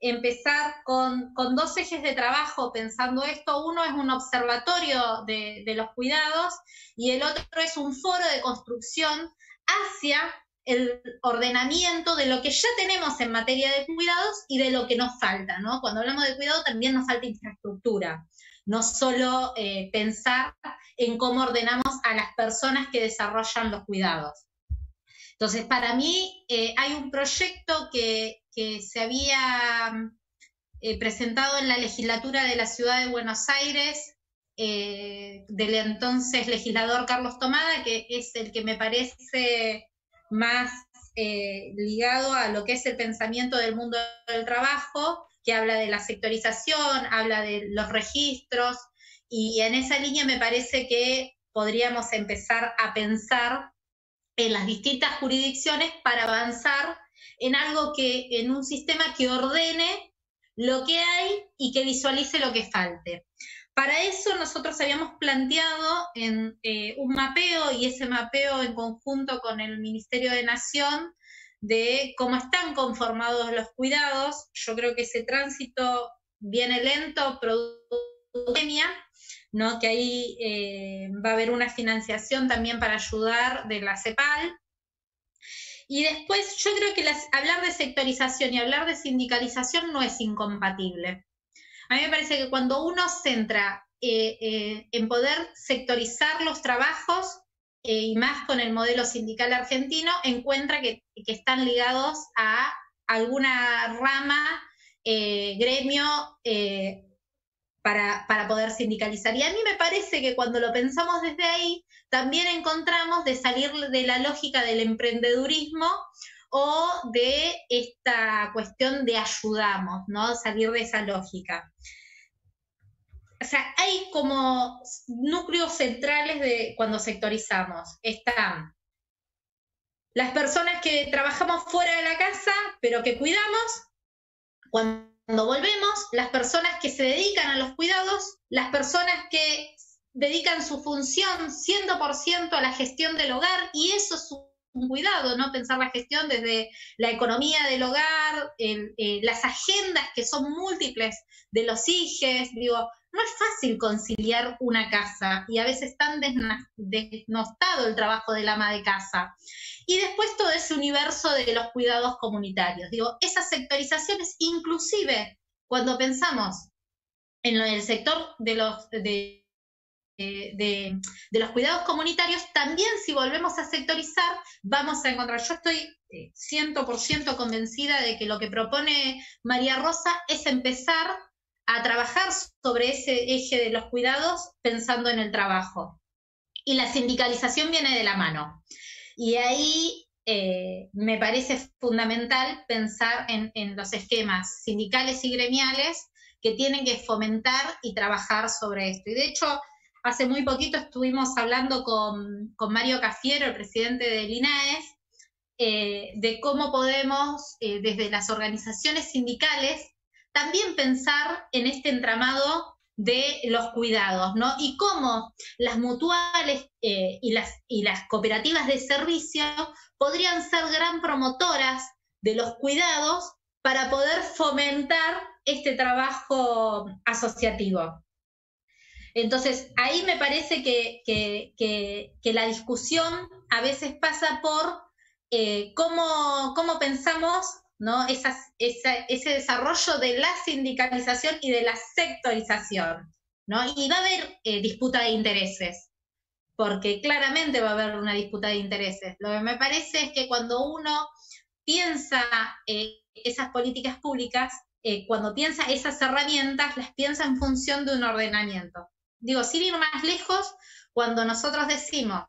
empezar con, dos ejes de trabajo pensando esto. Uno es un observatorio de, de los cuidados y el otro es un foro de construcción hacia el ordenamiento de lo que ya tenemos en materia de cuidados y de lo que nos falta, ¿no? Cuando hablamos de cuidado también nos falta infraestructura, no solo eh, pensar en cómo ordenamos a las personas que desarrollan los cuidados. Entonces, para mí eh, hay un proyecto que, se había eh, presentado en la legislatura de la ciudad de Buenos Aires del entonces legislador Carlos Tomada, que es el que me parece más eh, ligado a lo que es el pensamiento del mundo del trabajo, que habla de la sectorización, habla de los registros, y en esa línea me parece que podríamos empezar a pensar en las distintas jurisdicciones para avanzar en algo que, en un sistema que ordene lo que hay y que visualice lo que falte. Para eso nosotros habíamos planteado eh, un mapeo y ese mapeo en conjunto con el Ministerio de Nación de cómo están conformados los cuidados. Yo creo que ese tránsito viene lento, producto ¿no? que ahí eh, va a haber una financiación también para ayudar de la CEPAL. Y después yo creo que hablar de sectorización y hablar de sindicalización no es incompatible. A mí me parece que cuando uno centra eh, eh, en poder sectorizar los trabajos, eh, y más con el modelo sindical argentino, encuentra que, están ligados a alguna rama, gremio, para, para, poder sindicalizar. Y a mí me parece que cuando lo pensamos desde ahí, también encontramos de salir de la lógica del emprendedurismo o de esta cuestión de ayudamos, ¿no? Salir de esa lógica. O sea, hay como núcleos centrales de cuando sectorizamos. Están las personas que trabajamos fuera de la casa, pero que cuidamos, cuando volvemos, las personas que se dedican a los cuidados, las personas que dedican su función 100% a la gestión del hogar, y eso es un cuidado, ¿no? Pensar la gestión desde la economía del hogar, eh, las agendas que son múltiples de los hijos, digo, no es fácil conciliar una casa y a veces tan desnostado el trabajo del ama de casa. Y después todo ese universo de los cuidados comunitarios. Digo, esas sectorizaciones, inclusive cuando pensamos en el sector de los, de, de, los cuidados comunitarios, también si volvemos a sectorizar, vamos a encontrar, yo estoy 100% eh, convencida de que lo que propone María Rosa es empezar a trabajar sobre ese eje de los cuidados pensando en el trabajo. Y la sindicalización viene de la mano. Y ahí eh, me parece fundamental pensar en, los esquemas sindicales y gremiales que tienen que fomentar y trabajar sobre esto. Y de hecho, hace muy poquito estuvimos hablando con, Mario Cafiero, el presidente del INAES, eh, de cómo podemos, eh, desde las organizaciones sindicales, también pensar en este entramado de los cuidados, ¿no? Y cómo las mutuales eh, y, las, y las cooperativas de servicio podrían ser gran promotoras de los cuidados para poder fomentar este trabajo asociativo. Entonces, ahí me parece que, la discusión a veces pasa por eh, cómo, cómo pensamos ¿no? ese desarrollo de la sindicalización y de la sectorización. ¿no? Y va a haber eh, disputa de intereses, porque claramente va a haber una disputa de intereses. Lo que me parece es que cuando uno piensa eh, esas políticas públicas, cuando piensa esas herramientas, las piensa en función de un ordenamiento. Digo, sin ir más lejos, cuando nosotros decimos,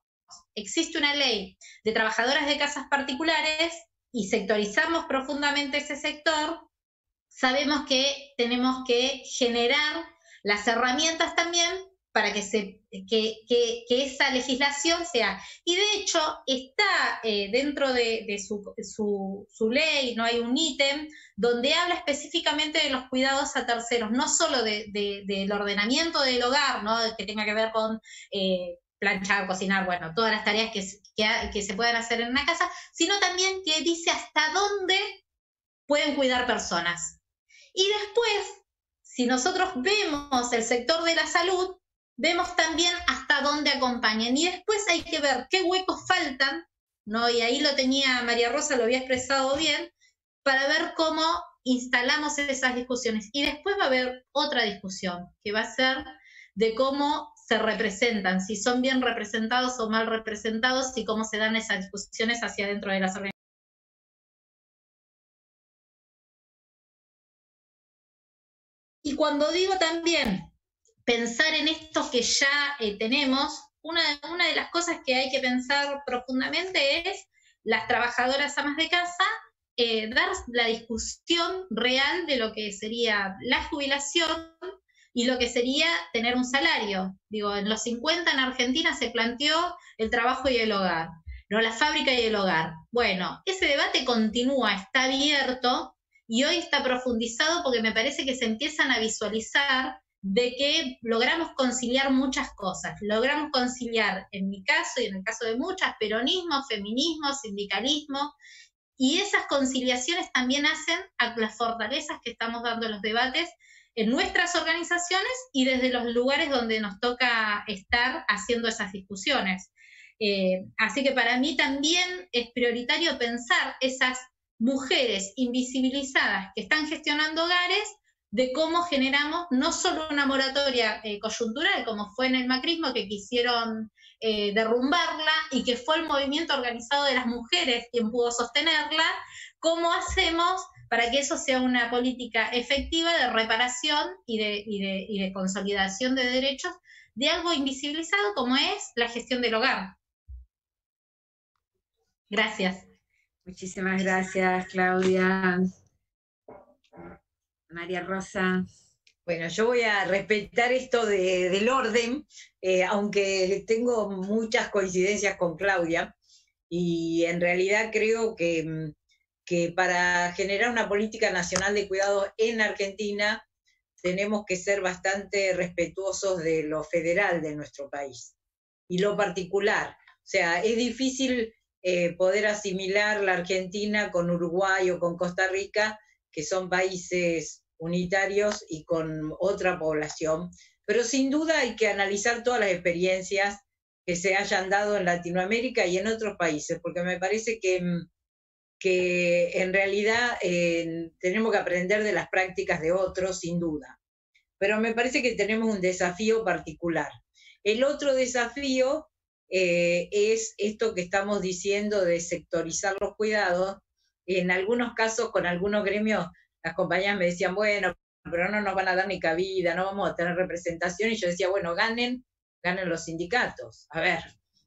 existe una ley de trabajadoras de casas particulares, y sectorizamos profundamente ese sector, sabemos que tenemos que generar las herramientas también para que, se, que, esa legislación sea. Y de hecho está eh, dentro de, su, ley, no hay un ítem donde habla específicamente de los cuidados a terceros, no solo del ordenamiento del hogar, ¿no? que tenga que ver con eh, planchar, cocinar, bueno, todas las tareas que, que, se puedan hacer en una casa, sino también que dice hasta dónde pueden cuidar personas. Y después, si nosotros vemos el sector de la salud, vemos también hasta dónde acompañan. Y después hay que ver qué huecos faltan, ¿no? Y ahí lo tenía María Rosa, lo había expresado bien, para ver cómo instalamos esas discusiones. Y después va a haber otra discusión, que va a ser de cómo se representan, si son bien representados o mal representados y cómo se dan esas discusiones hacia dentro de las organizaciones. Y cuando digo también pensar en esto que ya eh, tenemos, una, de las cosas que hay que pensar profundamente es las trabajadoras amas de casa eh, dar la discusión real de lo que sería la jubilación y lo que sería tener un salario. Digo, en los 50 en Argentina se planteó el trabajo y el hogar, no la fábrica y el hogar. Bueno, ese debate continúa, está abierto y hoy está profundizado porque me parece que se empiezan a visualizar de que logramos conciliar muchas cosas. Logramos conciliar, en mi caso y en el caso de muchas, peronismo, feminismo, sindicalismo, y esas conciliaciones también hacen a las fortalezas que estamos dando los debates en nuestras organizaciones y desde los lugares donde nos toca estar haciendo esas discusiones. Eh, así que para mí también es prioritario pensar esas mujeres invisibilizadas que están gestionando hogares, de cómo generamos no solo una moratoria eh, coyuntural, como fue en el macrismo, que quisieron eh, derrumbarla y que fue el movimiento organizado de las mujeres quien pudo sostenerla, cómo hacemos para que eso sea una política efectiva de reparación y de, consolidación de derechos de algo invisibilizado como es la gestión del hogar. Gracias. Muchísimas gracias, Claudia. María Rosa. Bueno, yo voy a respetar esto del orden, eh, aunque tengo muchas coincidencias con Claudia. y en realidad creo que, que para generar una política nacional de cuidados en Argentina tenemos que ser bastante respetuosos de lo federal de nuestro país y lo particular. O sea, es difícil eh, poder asimilar la Argentina con Uruguay o con Costa Rica, que son países unitarios y con otra población, pero sin duda hay que analizar todas las experiencias que se hayan dado en Latinoamérica y en otros países, porque me parece que, que en realidad eh, tenemos que aprender de las prácticas de otros, sin duda. Pero me parece que tenemos un desafío particular. El otro desafío eh, es esto que estamos diciendo de sectorizar los cuidados. En algunos casos, con algunos gremios, las compañías me decían, bueno, pero no nos van a dar ni cabida, no vamos a tener representación. Y yo decía, bueno, ganen ganen los sindicatos. A ver,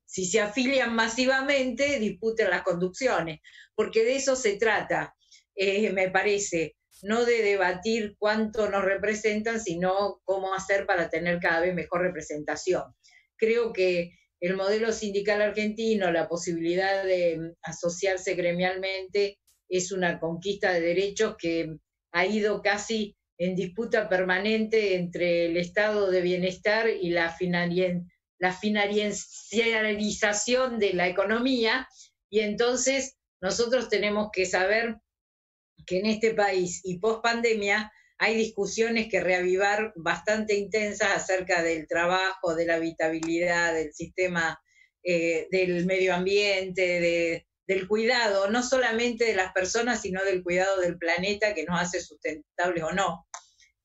si se afilian masivamente, disputen las conducciones, porque de eso se trata, eh, me parece, no de debatir cuánto nos representan, sino cómo hacer para tener cada vez mejor representación. Creo que el modelo sindical argentino, la posibilidad de asociarse gremialmente, es una conquista de derechos que ha ido casi en disputa permanente entre el estado de bienestar y la, la de la economía. Y entonces nosotros tenemos que saber que en este país y post pandemia hay discusiones que reavivar bastante intensas acerca del trabajo, de la habitabilidad, del sistema eh, del medio ambiente, del cuidado, no solamente de las personas, sino del cuidado del planeta que nos hace sustentables o no.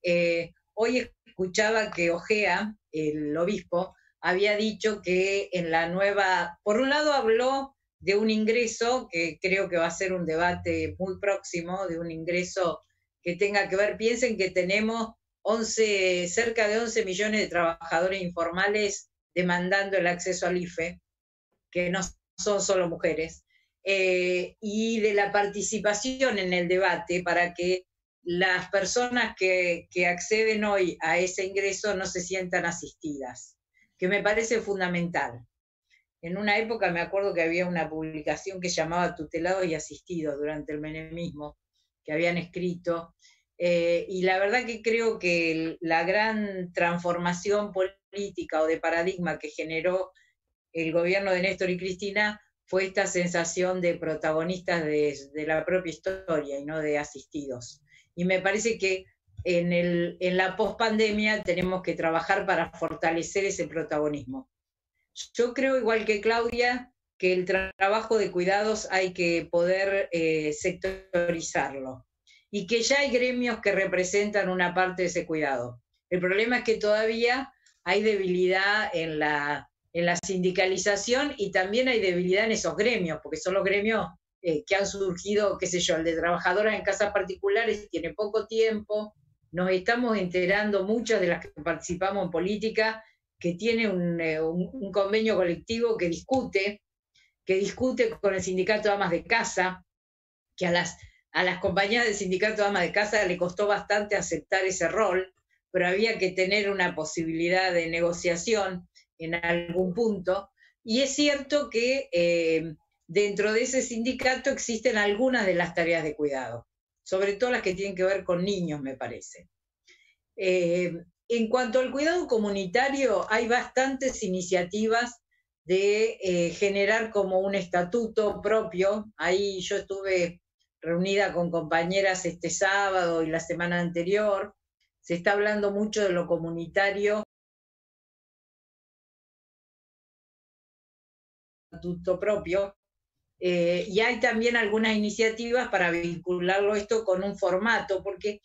Eh, hoy escuchaba que Ojea, el obispo, había dicho que en la nueva, por un lado habló de un ingreso, que creo que va a ser un debate muy próximo, de un ingreso que tenga que ver, piensen que tenemos 11, cerca de 11 millones de trabajadores informales demandando el acceso al IFE, que no son solo mujeres, eh, y de la participación en el debate para que las personas que, acceden hoy a ese ingreso no se sientan asistidas, que me parece fundamental. En una época me acuerdo que había una publicación que llamaba Tutelados y Asistidos durante el menemismo, que habían escrito, eh, y la verdad que creo que la gran transformación política o de paradigma que generó el gobierno de Néstor y Cristina fue esta sensación de protagonistas de, la propia historia y no de asistidos. Y me parece que en, el, en la pospandemia tenemos que trabajar para fortalecer ese protagonismo. Yo creo, igual que Claudia, que el trabajo de cuidados hay que poder eh, sectorizarlo y que ya hay gremios que representan una parte de ese cuidado. El problema es que todavía hay debilidad en la, en la sindicalización y también hay debilidad en esos gremios, porque son los gremios eh, que han surgido, qué sé yo, el de trabajadoras en casas particulares tiene poco tiempo, nos estamos enterando muchas de las que participamos en política que tiene eh, un, convenio colectivo que discute, que discute con el sindicato de amas de casa, que a las, a las compañías del sindicato de amas de casa le costó bastante aceptar ese rol, pero había que tener una posibilidad de negociación en algún punto. Y es cierto que eh, dentro de ese sindicato existen algunas de las tareas de cuidado, sobre todo las que tienen que ver con niños, me parece. Eh, en cuanto al cuidado comunitario, hay bastantes iniciativas de eh, generar como un estatuto propio. Ahí yo estuve reunida con compañeras este sábado y la semana anterior. Se está hablando mucho de lo comunitario. Estatuto propio, eh, y hay también algunas iniciativas para vincularlo esto con un formato, porque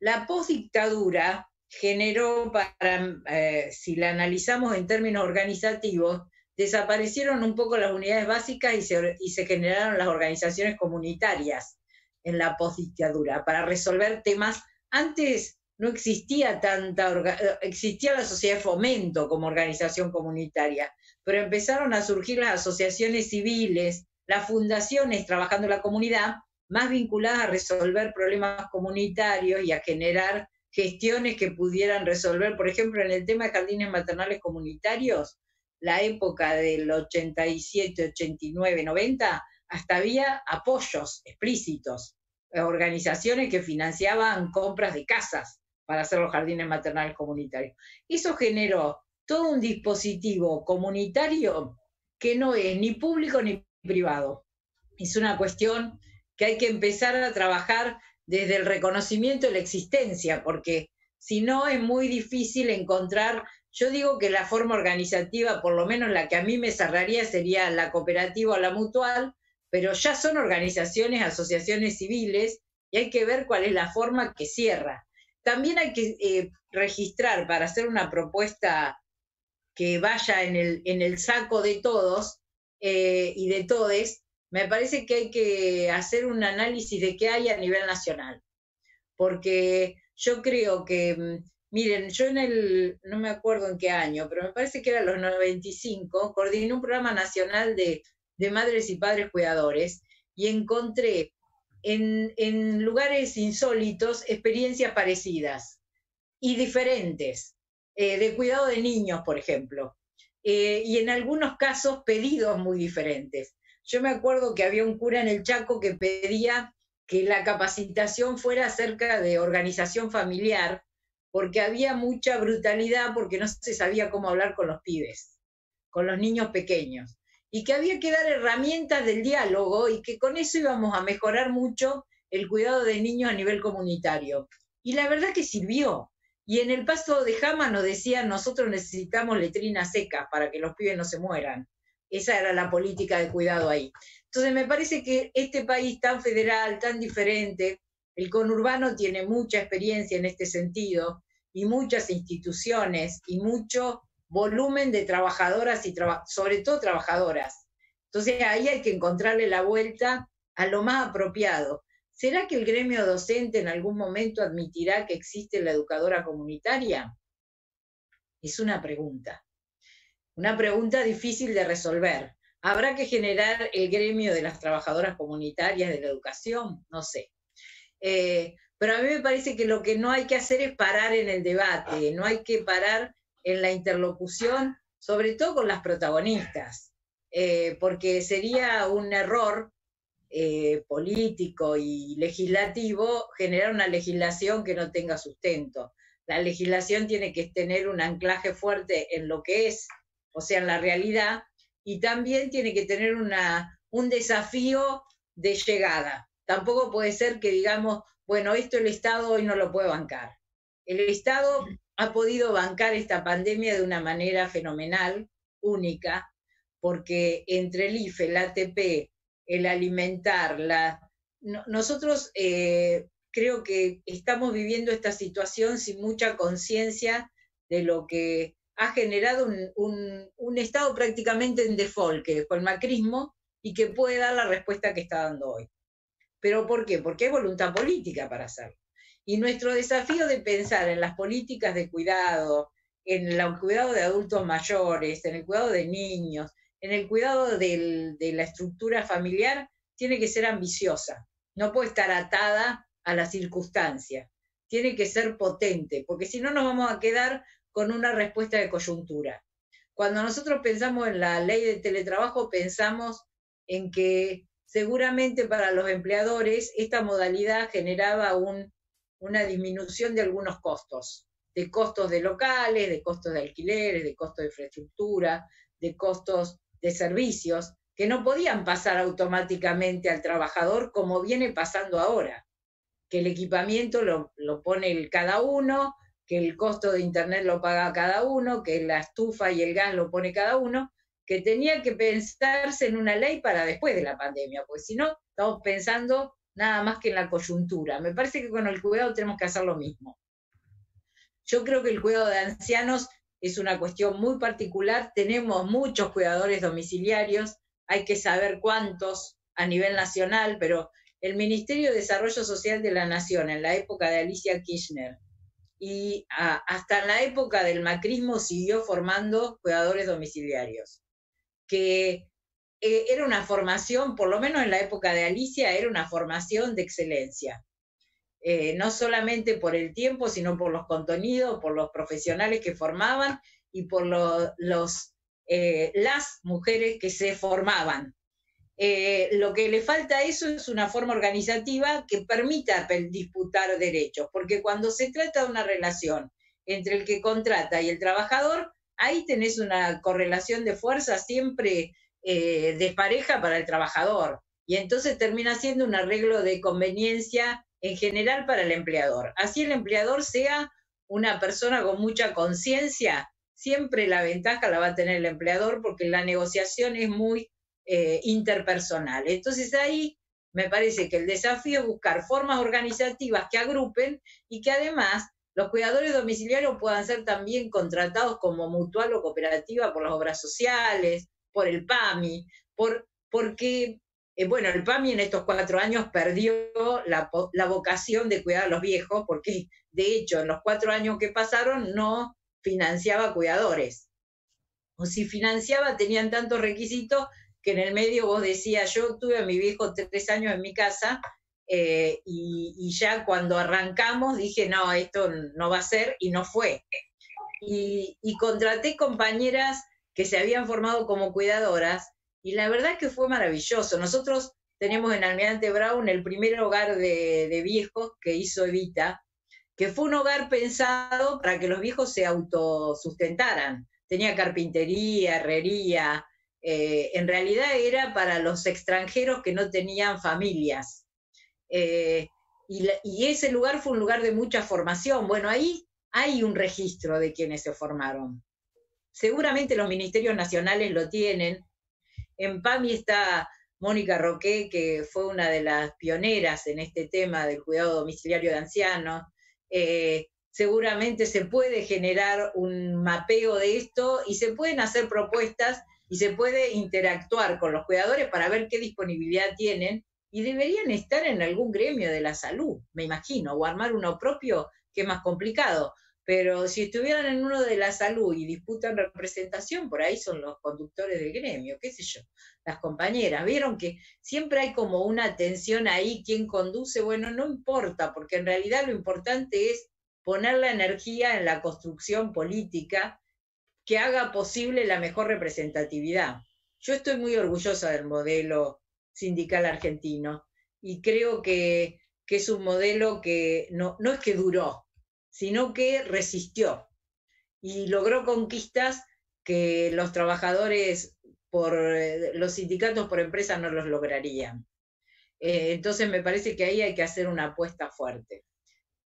la postdictadura generó, para, eh, si la analizamos en términos organizativos, desaparecieron un poco las unidades básicas y se, y se generaron las organizaciones comunitarias en la postdictadura para resolver temas. Antes no existía tanta, existía la sociedad de fomento como organización comunitaria, pero empezaron a surgir las asociaciones civiles, las fundaciones trabajando en la comunidad, más vinculadas a resolver problemas comunitarios y a generar gestiones que pudieran resolver, por ejemplo, en el tema de jardines maternales comunitarios, la época del 87, 89, 90, hasta había apoyos explícitos, eh, organizaciones que financiaban compras de casas para hacer los jardines maternales comunitarios. Eso generó todo un dispositivo comunitario que no es ni público ni privado. Es una cuestión que hay que empezar a trabajar desde el reconocimiento de la existencia, porque si no es muy difícil encontrar, yo digo que la forma organizativa, por lo menos la que a mí me cerraría, sería la cooperativa o la mutual, pero ya son organizaciones, asociaciones civiles, y hay que ver cuál es la forma que cierra. También hay que eh, registrar para hacer una propuesta que vaya en el, en el saco de todos eh, y de todes, me parece que hay que hacer un análisis de qué hay a nivel nacional. Porque yo creo que, mm, miren, yo en el, no me acuerdo en qué año, pero me parece que era los 95, coordiné un programa nacional de, madres y padres cuidadores y encontré en, lugares insólitos experiencias parecidas y diferentes, eh, de cuidado de niños, por ejemplo, eh, y en algunos casos pedidos muy diferentes. Yo me acuerdo que había un cura en el Chaco que pedía que la capacitación fuera acerca de organización familiar, porque había mucha brutalidad, porque no se sabía cómo hablar con los pibes, con los niños pequeños, y que había que dar herramientas del diálogo y que con eso íbamos a mejorar mucho el cuidado de niños a nivel comunitario. Y la verdad que sirvió. Y en el paso de Jama nos decían, nosotros necesitamos letrinas secas para que los pibes no se mueran. Esa era la política de cuidado ahí. Entonces me parece que este país tan federal, tan diferente, el conurbano tiene mucha experiencia en este sentido y muchas instituciones y mucho volumen de trabajadoras y sobre todo trabajadoras. Entonces ahí hay que encontrarle la vuelta a lo más apropiado. ¿Será que el gremio docente en algún momento admitirá que existe la educadora comunitaria? Es una pregunta. Una pregunta difícil de resolver. ¿Habrá que generar el gremio de las trabajadoras comunitarias de la educación? No sé. Eh, pero a mí me parece que lo que no hay que hacer es parar en el debate, no hay que parar en la interlocución, sobre todo con las protagonistas, eh, porque sería un error eh, político y legislativo generar una legislación que no tenga sustento. La legislación tiene que tener un anclaje fuerte en lo que es, o sea, en la realidad, y también tiene que tener una, un desafío de llegada. Tampoco puede ser que digamos, bueno, esto el Estado hoy no lo puede bancar. El Estado ha podido bancar esta pandemia de una manera fenomenal, única, porque entre el IFE, el ATP, el alimentar, la... nosotros eh, creo que estamos viviendo esta situación sin mucha conciencia de lo que ha generado un, Estado prácticamente en default, que dejó el macrismo y que puede dar la respuesta que está dando hoy. ¿Pero por qué? Porque hay voluntad política para hacerlo. Y nuestro desafío de pensar en las políticas de cuidado, en el cuidado de adultos mayores, en el cuidado de niños, en el cuidado de la estructura familiar, tiene que ser ambiciosa. No puede estar atada a las circunstancias. Tiene que ser potente, porque si no nos vamos a quedar con una respuesta de coyuntura. Cuando nosotros pensamos en la ley de teletrabajo, pensamos en que seguramente para los empleadores esta modalidad generaba una disminución de algunos costos, de costos de locales, de costos de alquileres, de costos de infraestructura, de costos de servicios, que no podían pasar automáticamente al trabajador como viene pasando ahora, que el equipamiento lo, lo pone el cada uno, que el costo de Internet lo paga cada uno, que la estufa y el gas lo pone cada uno, que tenía que pensarse en una ley para después de la pandemia, pues si no, estamos pensando nada más que en la coyuntura. Me parece que con el cuidado tenemos que hacer lo mismo. Yo creo que el cuidado de ancianos es una cuestión muy particular. Tenemos muchos cuidadores domiciliarios, hay que saber cuántos a nivel nacional, pero el Ministerio de Desarrollo Social de la Nación, en la época de Alicia Kirchner, y hasta en la época del macrismo siguió formando cuidadores domiciliarios, que eh, era una formación, por lo menos en la época de Alicia, era una formación de excelencia. Eh, no solamente por el tiempo, sino por los contenidos, por los profesionales que formaban y por los eh, las mujeres que se formaban. Eh, lo que le falta a eso es una forma organizativa que permita disputar derechos, porque cuando se trata de una relación entre el que contrata y el trabajador, ahí tenés una correlación de fuerza siempre eh, despareja para el trabajador. Y entonces termina siendo un arreglo de conveniencia en general para el empleador. Así el empleador sea una persona con mucha conciencia, siempre la ventaja la va a tener el empleador porque la negociación es muy eh, interpersonal. Entonces ahí me parece que el desafío es buscar formas organizativas que agrupen y que además los cuidadores domiciliarios puedan ser también contratados como mutual o cooperativa por las obras sociales, por el PAMI, por, porque, eh, bueno, el PAMI en estos cuatro años perdió la, vocación de cuidar a los viejos, porque de hecho en los cuatro años que pasaron no financiaba cuidadores. O si financiaba, tenían tantos requisitos que en el medio vos decías, yo tuve a mi viejo tres años en mi casa eh, y, ya cuando arrancamos dije, no, esto no va a ser y no fue. Y, y, contraté compañeras que se habían formado como cuidadoras y la verdad que fue maravilloso. Nosotros tenemos en Almirante Brown el primer hogar de, de viejos que hizo Evita, que fue un hogar pensado para que los viejos se autosustentaran. Tenía carpintería, herrería, eh, en realidad era para los extranjeros que no tenían familias. Eh, y, ese lugar fue un lugar de mucha formación. Bueno, ahí hay un registro de quienes se formaron. Seguramente los ministerios nacionales lo tienen. En PAMI está Mónica Roque, que fue una de las pioneras en este tema del cuidado domiciliario de ancianos. Eh, seguramente se puede generar un mapeo de esto y se pueden hacer propuestas y se puede interactuar con los cuidadores para ver qué disponibilidad tienen y deberían estar en algún gremio de la salud, me imagino, o armar uno propio, que es más complicado. Pero si estuvieran en uno de la salud y disputan representación, por ahí son los conductores del gremio, qué sé yo, las compañeras. Vieron que siempre hay como una tensión ahí, quién conduce, bueno, no importa, porque en realidad lo importante es poner la energía en la construcción política que haga posible la mejor representatividad. Yo estoy muy orgullosa del modelo sindical argentino y creo que, es un modelo que no, no es que duró, sino que resistió y logró conquistas que los trabajadores por eh, los sindicatos por empresa no los lograrían. Eh, entonces me parece que ahí hay que hacer una apuesta fuerte.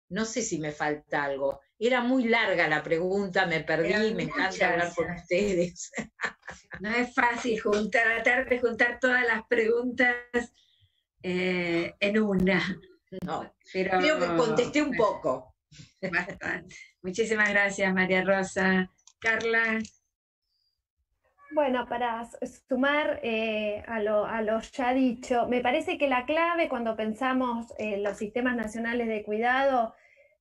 No sé si me falta algo. Era muy larga la pregunta, me perdí, me encanta hablar con ustedes. No es fácil juntar, tratar de juntar todas las preguntas eh, en una. No, pero, creo que contesté un poco. Muchísimas gracias, María Rosa. Carla. Bueno, para sumar eh, a, lo, a, lo, ya dicho, me parece que la clave cuando pensamos en los sistemas nacionales de cuidado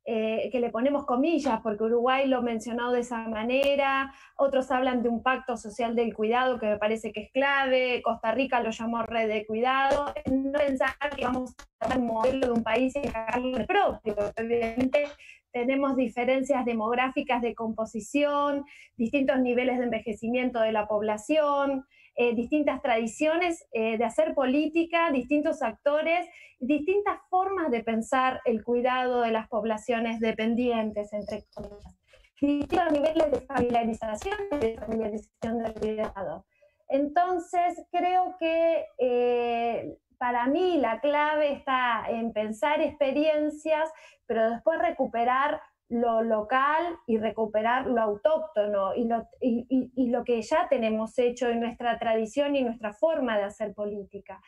eh, que le ponemos comillas, porque Uruguay lo mencionó de esa manera, otros hablan de un pacto social del cuidado que me parece que es clave, Costa Rica lo llamó red de cuidado, no pensar que vamos a dar un modelo de un país y dejarlo propio, obviamente tenemos diferencias demográficas de composición, distintos niveles de envejecimiento de la población, eh, distintas tradiciones eh, de hacer política, distintos actores, distintas formas de pensar el cuidado de las poblaciones dependientes, entre comillas. Distintos niveles de familiarización y de familiarización del cuidado. Entonces, creo que eh, para mí la clave está en pensar experiencias, pero después recuperar lo local y recuperar lo autóctono y lo, y, lo, que ya tenemos hecho en nuestra tradición y nuestra forma de hacer política.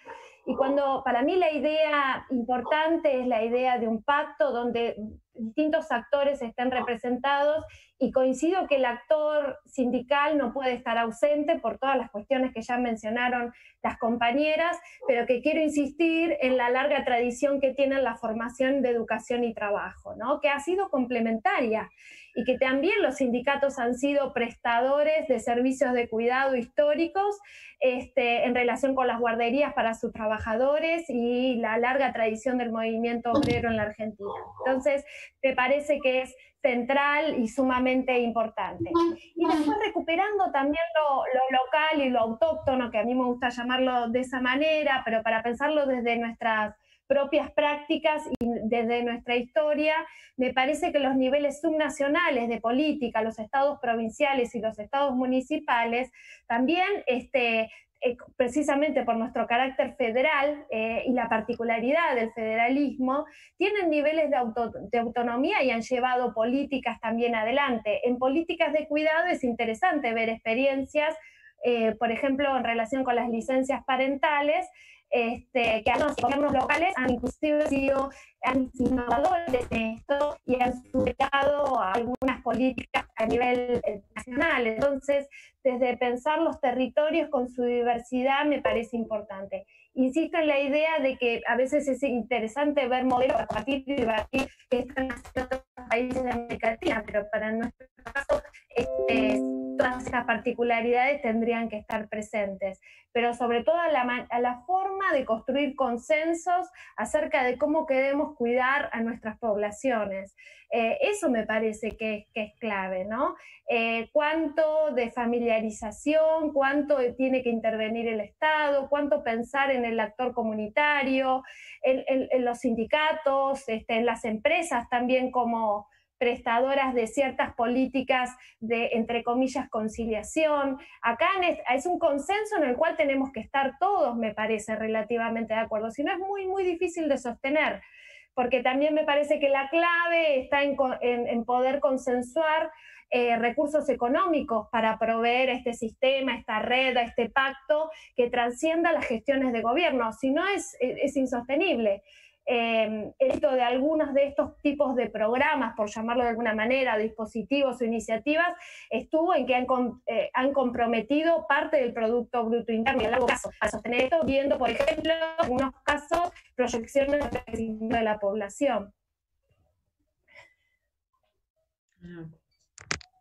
Y cuando para mí la idea importante es la idea de un pacto donde distintos actores estén representados y coincido que el actor sindical no puede estar ausente por todas las cuestiones que ya mencionaron las compañeras, pero que quiero insistir en la larga tradición que tiene la formación de educación y trabajo, ¿no? que ha sido complementaria y que también los sindicatos han sido prestadores de servicios de cuidado históricos este, en relación con las guarderías para sus trabajadores y la larga tradición del movimiento obrero en la Argentina. Entonces, me parece que es central y sumamente importante. Y después recuperando también lo, local y lo autóctono, que a mí me gusta llamarlo de esa manera, pero para pensarlo desde nuestras propias prácticas y desde nuestra historia, me parece que los niveles subnacionales de política, los estados provinciales y los estados municipales, también este, eh, precisamente por nuestro carácter federal eh, y la particularidad del federalismo, tienen niveles de, autonomía y han llevado políticas también adelante. En políticas de cuidado es interesante ver experiencias, eh, por ejemplo, en relación con las licencias parentales, este, que los gobiernos locales han inclusive sido innovadores en esto y han superado algunas políticas a nivel eh, nacional. Entonces, desde pensar los territorios con su diversidad me parece importante. Insisto en la idea de que a veces es interesante ver modelos a partir de debatir que están haciendo otros países de América Latina, pero para nuestro caso, este, todas esas particularidades tendrían que estar presentes, pero sobre todo a la, forma de construir consensos acerca de cómo queremos cuidar a nuestras poblaciones. Eh, eso me parece que, es clave, ¿no? Eh, cuánto de familiarización, cuánto tiene que intervenir el Estado, cuánto pensar en el actor comunitario, en, en los sindicatos, este, en las empresas también como prestadoras de ciertas políticas de, entre comillas, conciliación. Acá es un consenso en el cual tenemos que estar todos, me parece, relativamente de acuerdo. Si no, es muy, muy difícil de sostener, porque también me parece que la clave está en, poder consensuar eh, recursos económicos para proveer este sistema, esta red, este pacto que transcienda las gestiones de gobierno. Si no, es, es insostenible eh, esto de algunos de estos tipos de programas, por llamarlo de alguna manera, dispositivos o iniciativas, estuvo en que han, eh, han comprometido parte del Producto Bruto Interno. En algún caso, para sostener esto, viendo, por ejemplo, algunos casos, proyecciones de la población.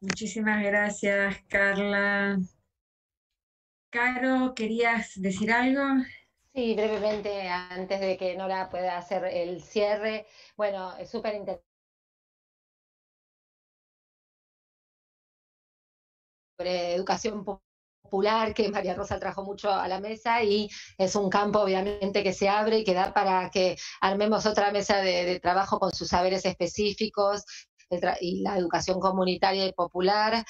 Muchísimas gracias, Carla. Caro, ¿querías decir algo? Sí, brevemente, antes de que Nora pueda hacer el cierre. Bueno, es súper interesante. sobre educación popular que María Rosa trajo mucho a la mesa y es un campo obviamente que se abre y que da para que armemos otra mesa de trabajo con sus saberes específicos y la educación comunitaria y popular.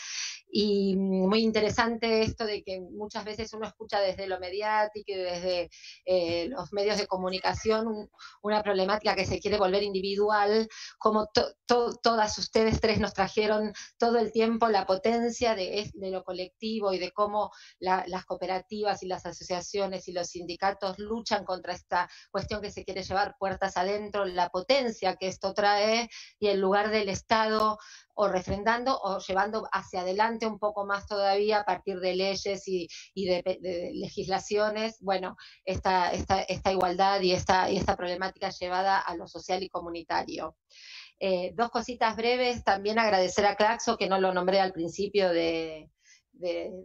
Y muy interesante esto de que muchas veces uno escucha desde lo mediático y desde eh, los medios de comunicación una problemática que se quiere volver individual, como todas ustedes tres nos trajeron todo el tiempo la potencia de, de lo colectivo y de cómo las cooperativas y las asociaciones y los sindicatos luchan contra esta cuestión que se quiere llevar puertas adentro, la potencia que esto trae y en lugar del Estado o refrendando o llevando hacia adelante un poco más todavía a partir de leyes y, de, legislaciones, bueno, esta, igualdad y esta, problemática llevada a lo social y comunitario. Eh, dos cositas breves, también agradecer a Claxo, que no lo nombré al principio de,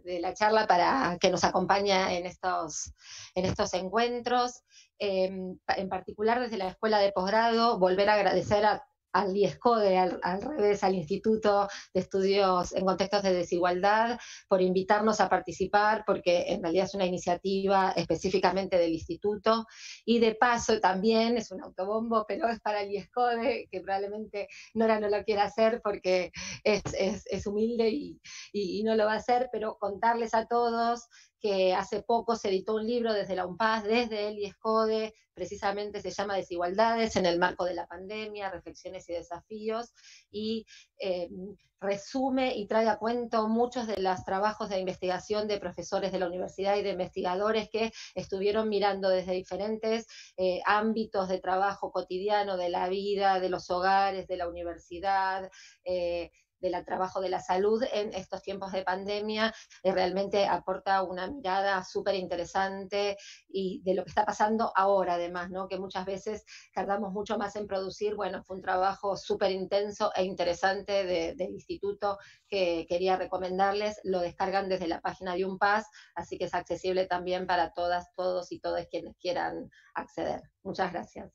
la charla para que nos acompaña en estos, en estos encuentros. Eh, en particular desde la Escuela de Posgrado, volver a agradecer a al IESCODE, al, al, revés, al Instituto de Estudios en Contextos de Desigualdad, por invitarnos a participar, porque en realidad es una iniciativa específicamente del instituto, y de paso también es un autobombo, pero es para el IESCODE, que probablemente Nora no lo quiera hacer porque es, es, es humilde y, y, y no lo va a hacer, pero contarles a todos que hace poco se editó un libro desde la UNPAS, desde el IESCODE, precisamente se llama Desigualdades en el marco de la pandemia, reflexiones y desafíos, y eh, resume y trae a cuento muchos de los trabajos de investigación de profesores de la universidad y de investigadores que estuvieron mirando desde diferentes eh, ámbitos de trabajo cotidiano, de la vida, de los hogares, de la universidad, eh, del trabajo de la salud en estos tiempos de pandemia, eh, realmente aporta una mirada súper interesante y de lo que está pasando ahora además, ¿no? que muchas veces tardamos mucho más en producir, bueno, fue un trabajo súper intenso e interesante del instituto que quería recomendarles, lo descargan desde la página de UNPAS, así que es accesible también para todas, todos y todas quienes quieran acceder. Muchas gracias.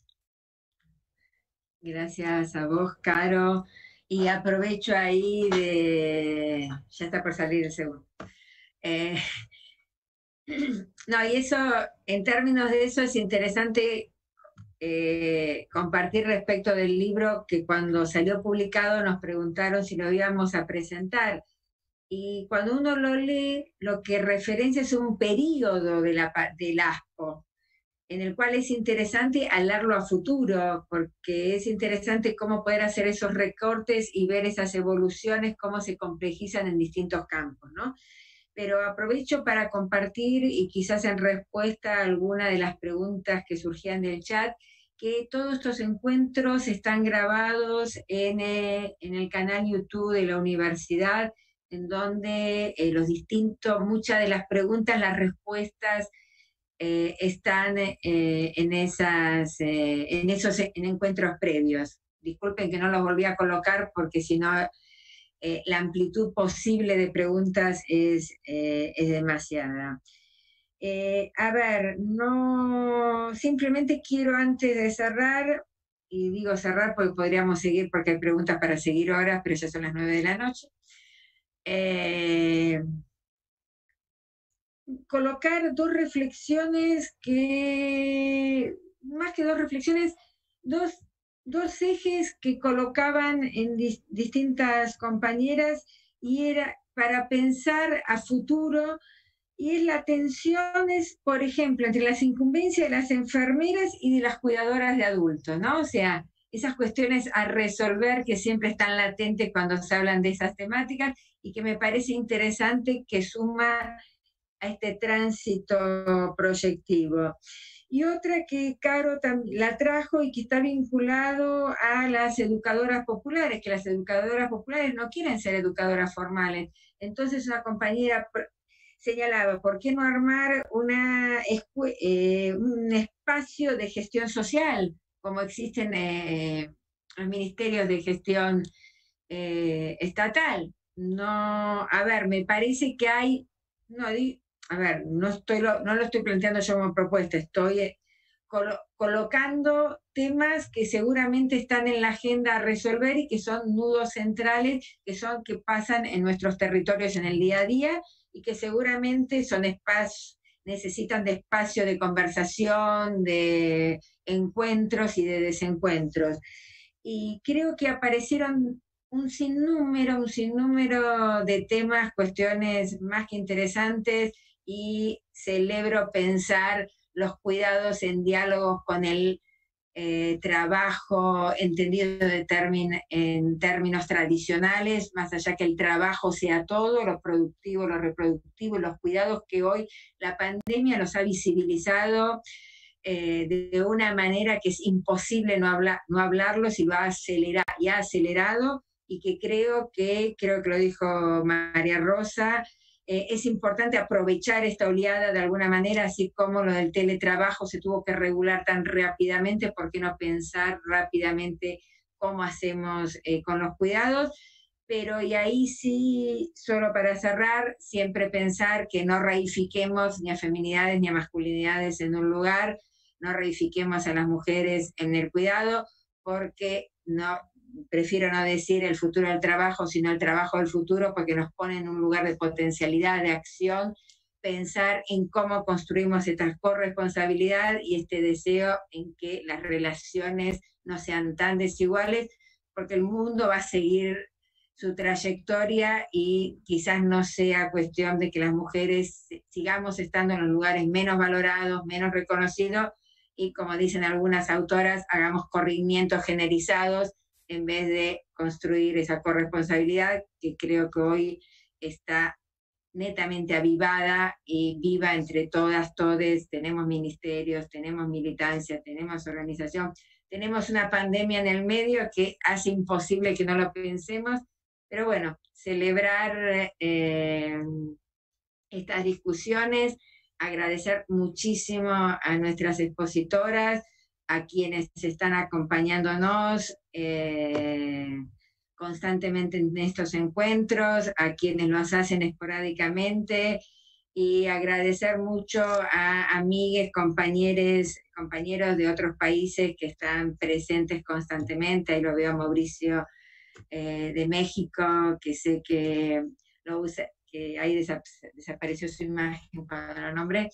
Gracias a vos, Caro. Y aprovecho ahí de... Ya está por salir el segundo. Eh, <clears throat> no, y eso, en términos de eso, es interesante eh, compartir respecto del libro que cuando salió publicado nos preguntaron si lo íbamos a presentar. Y cuando uno lo lee, lo que referencia es un periodo de la, del ASPO, en el cual es interesante hablarlo a futuro, porque es interesante cómo poder hacer esos recortes y ver esas evoluciones, cómo se complejizan en distintos campos, ¿no? Pero aprovecho para compartir y quizás en respuesta a alguna de las preguntas que surgían del chat, que todos estos encuentros están grabados en, eh, en el canal YouTube de la universidad, en donde eh, los distintos, muchas de las preguntas, las respuestas, eh, están eh, en, esas, eh, en esos en encuentros previos. Disculpen que no los volví a colocar porque si no la amplitud posible de preguntas es, es demasiada. a ver, no, simplemente quiero antes de cerrar, y digo cerrar porque podríamos seguir porque hay preguntas para seguir horas, pero ya son las nueve de la noche colocar dos reflexiones que, más que dos reflexiones, dos, ejes que colocaban en distintas compañeras y era para pensar a futuro y es la tensión, es, por ejemplo, entre las incumbencias de las enfermeras y de las cuidadoras de adultos, ¿no? O sea, esas cuestiones a resolver que siempre están latentes cuando se hablan de esas temáticas y que me parece interesante que suma a este tránsito proyectivo. Y otra que Caro la trajo y que está vinculado a las educadoras populares, que las educadoras populares no quieren ser educadoras formales. Entonces una compañera señalaba, ¿por qué no armar eh, un espacio de gestión social, como existen eh, los ministerios de gestión eh, estatal? No, a ver, me parece que hay, no, a ver, no, estoy no lo estoy planteando yo como propuesta, estoy eh, colocando temas que seguramente están en la agenda a resolver y que son nudos centrales, que son que pasan en nuestros territorios en el día a día y que seguramente son espacios, necesitan de espacio de conversación, de encuentros y de desencuentros. Y creo que aparecieron un sinnúmero, un sinnúmero de temas, cuestiones más que interesantes y celebro pensar los cuidados en diálogos con el eh, trabajo entendido en términos tradicionales, más allá que el trabajo sea todo, lo productivo, lo reproductivo, los cuidados que hoy la pandemia nos ha visibilizado eh, de, una manera que es imposible no, hablar, no hablarlos y lo ha acelerado, y ha acelerado y que creo que, creo que lo dijo María Rosa, eh, es importante aprovechar esta oleada de alguna manera, así como lo del teletrabajo se tuvo que regular tan rápidamente, ¿por qué no pensar rápidamente cómo hacemos eh, con los cuidados? Pero y ahí sí, solo para cerrar, siempre pensar que no reifiquemos ni a feminidades ni a masculinidades en un lugar, no reifiquemos a las mujeres en el cuidado, porque no, prefiero no decir el futuro del trabajo, sino el trabajo del futuro, porque nos pone en un lugar de potencialidad, de acción, pensar en cómo construimos esta corresponsabilidad y este deseo en que las relaciones no sean tan desiguales, porque el mundo va a seguir su trayectoria y quizás no sea cuestión de que las mujeres sigamos estando en los lugares menos valorados, menos reconocidos y como dicen algunas autoras, hagamos corrimientos generizados en vez de construir esa corresponsabilidad que creo que hoy está netamente avivada y viva entre todas, todes. Tenemos ministerios, tenemos militancia, tenemos organización, tenemos una pandemia en el medio que hace imposible que no lo pensemos, pero bueno, celebrar eh, estas discusiones, agradecer muchísimo a nuestras expositoras, a quienes están acompañándonos eh, constantemente en estos encuentros, a quienes los hacen esporádicamente, y agradecer mucho a amigues, compañeros, compañeros de otros países que están presentes constantemente. Ahí lo veo a Mauricio eh, de México, que sé que lo usa, que ahí desapareció su imagen cuando lo nombré,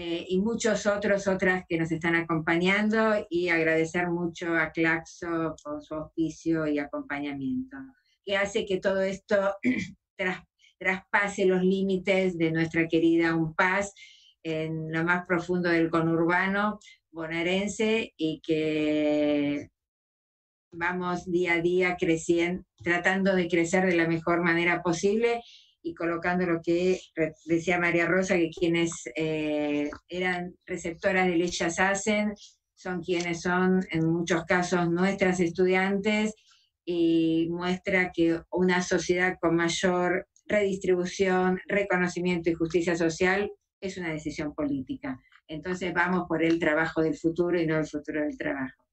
eh, y muchos otros, otras que nos están acompañando, y agradecer mucho a Claxo por su auspicio y acompañamiento, que hace que todo esto <clears throat> traspase los límites de nuestra querida UNPAS en lo más profundo del conurbano bonaerense y que vamos día a día creciendo, tratando de crecer de la mejor manera posible y colocando lo que decía María Rosa, que quienes eh, eran receptoras de leyes hacen, son quienes son en muchos casos nuestras estudiantes y muestra que una sociedad con mayor redistribución, reconocimiento y justicia social es una decisión política. Entonces vamos por el trabajo del futuro y no el futuro del trabajo.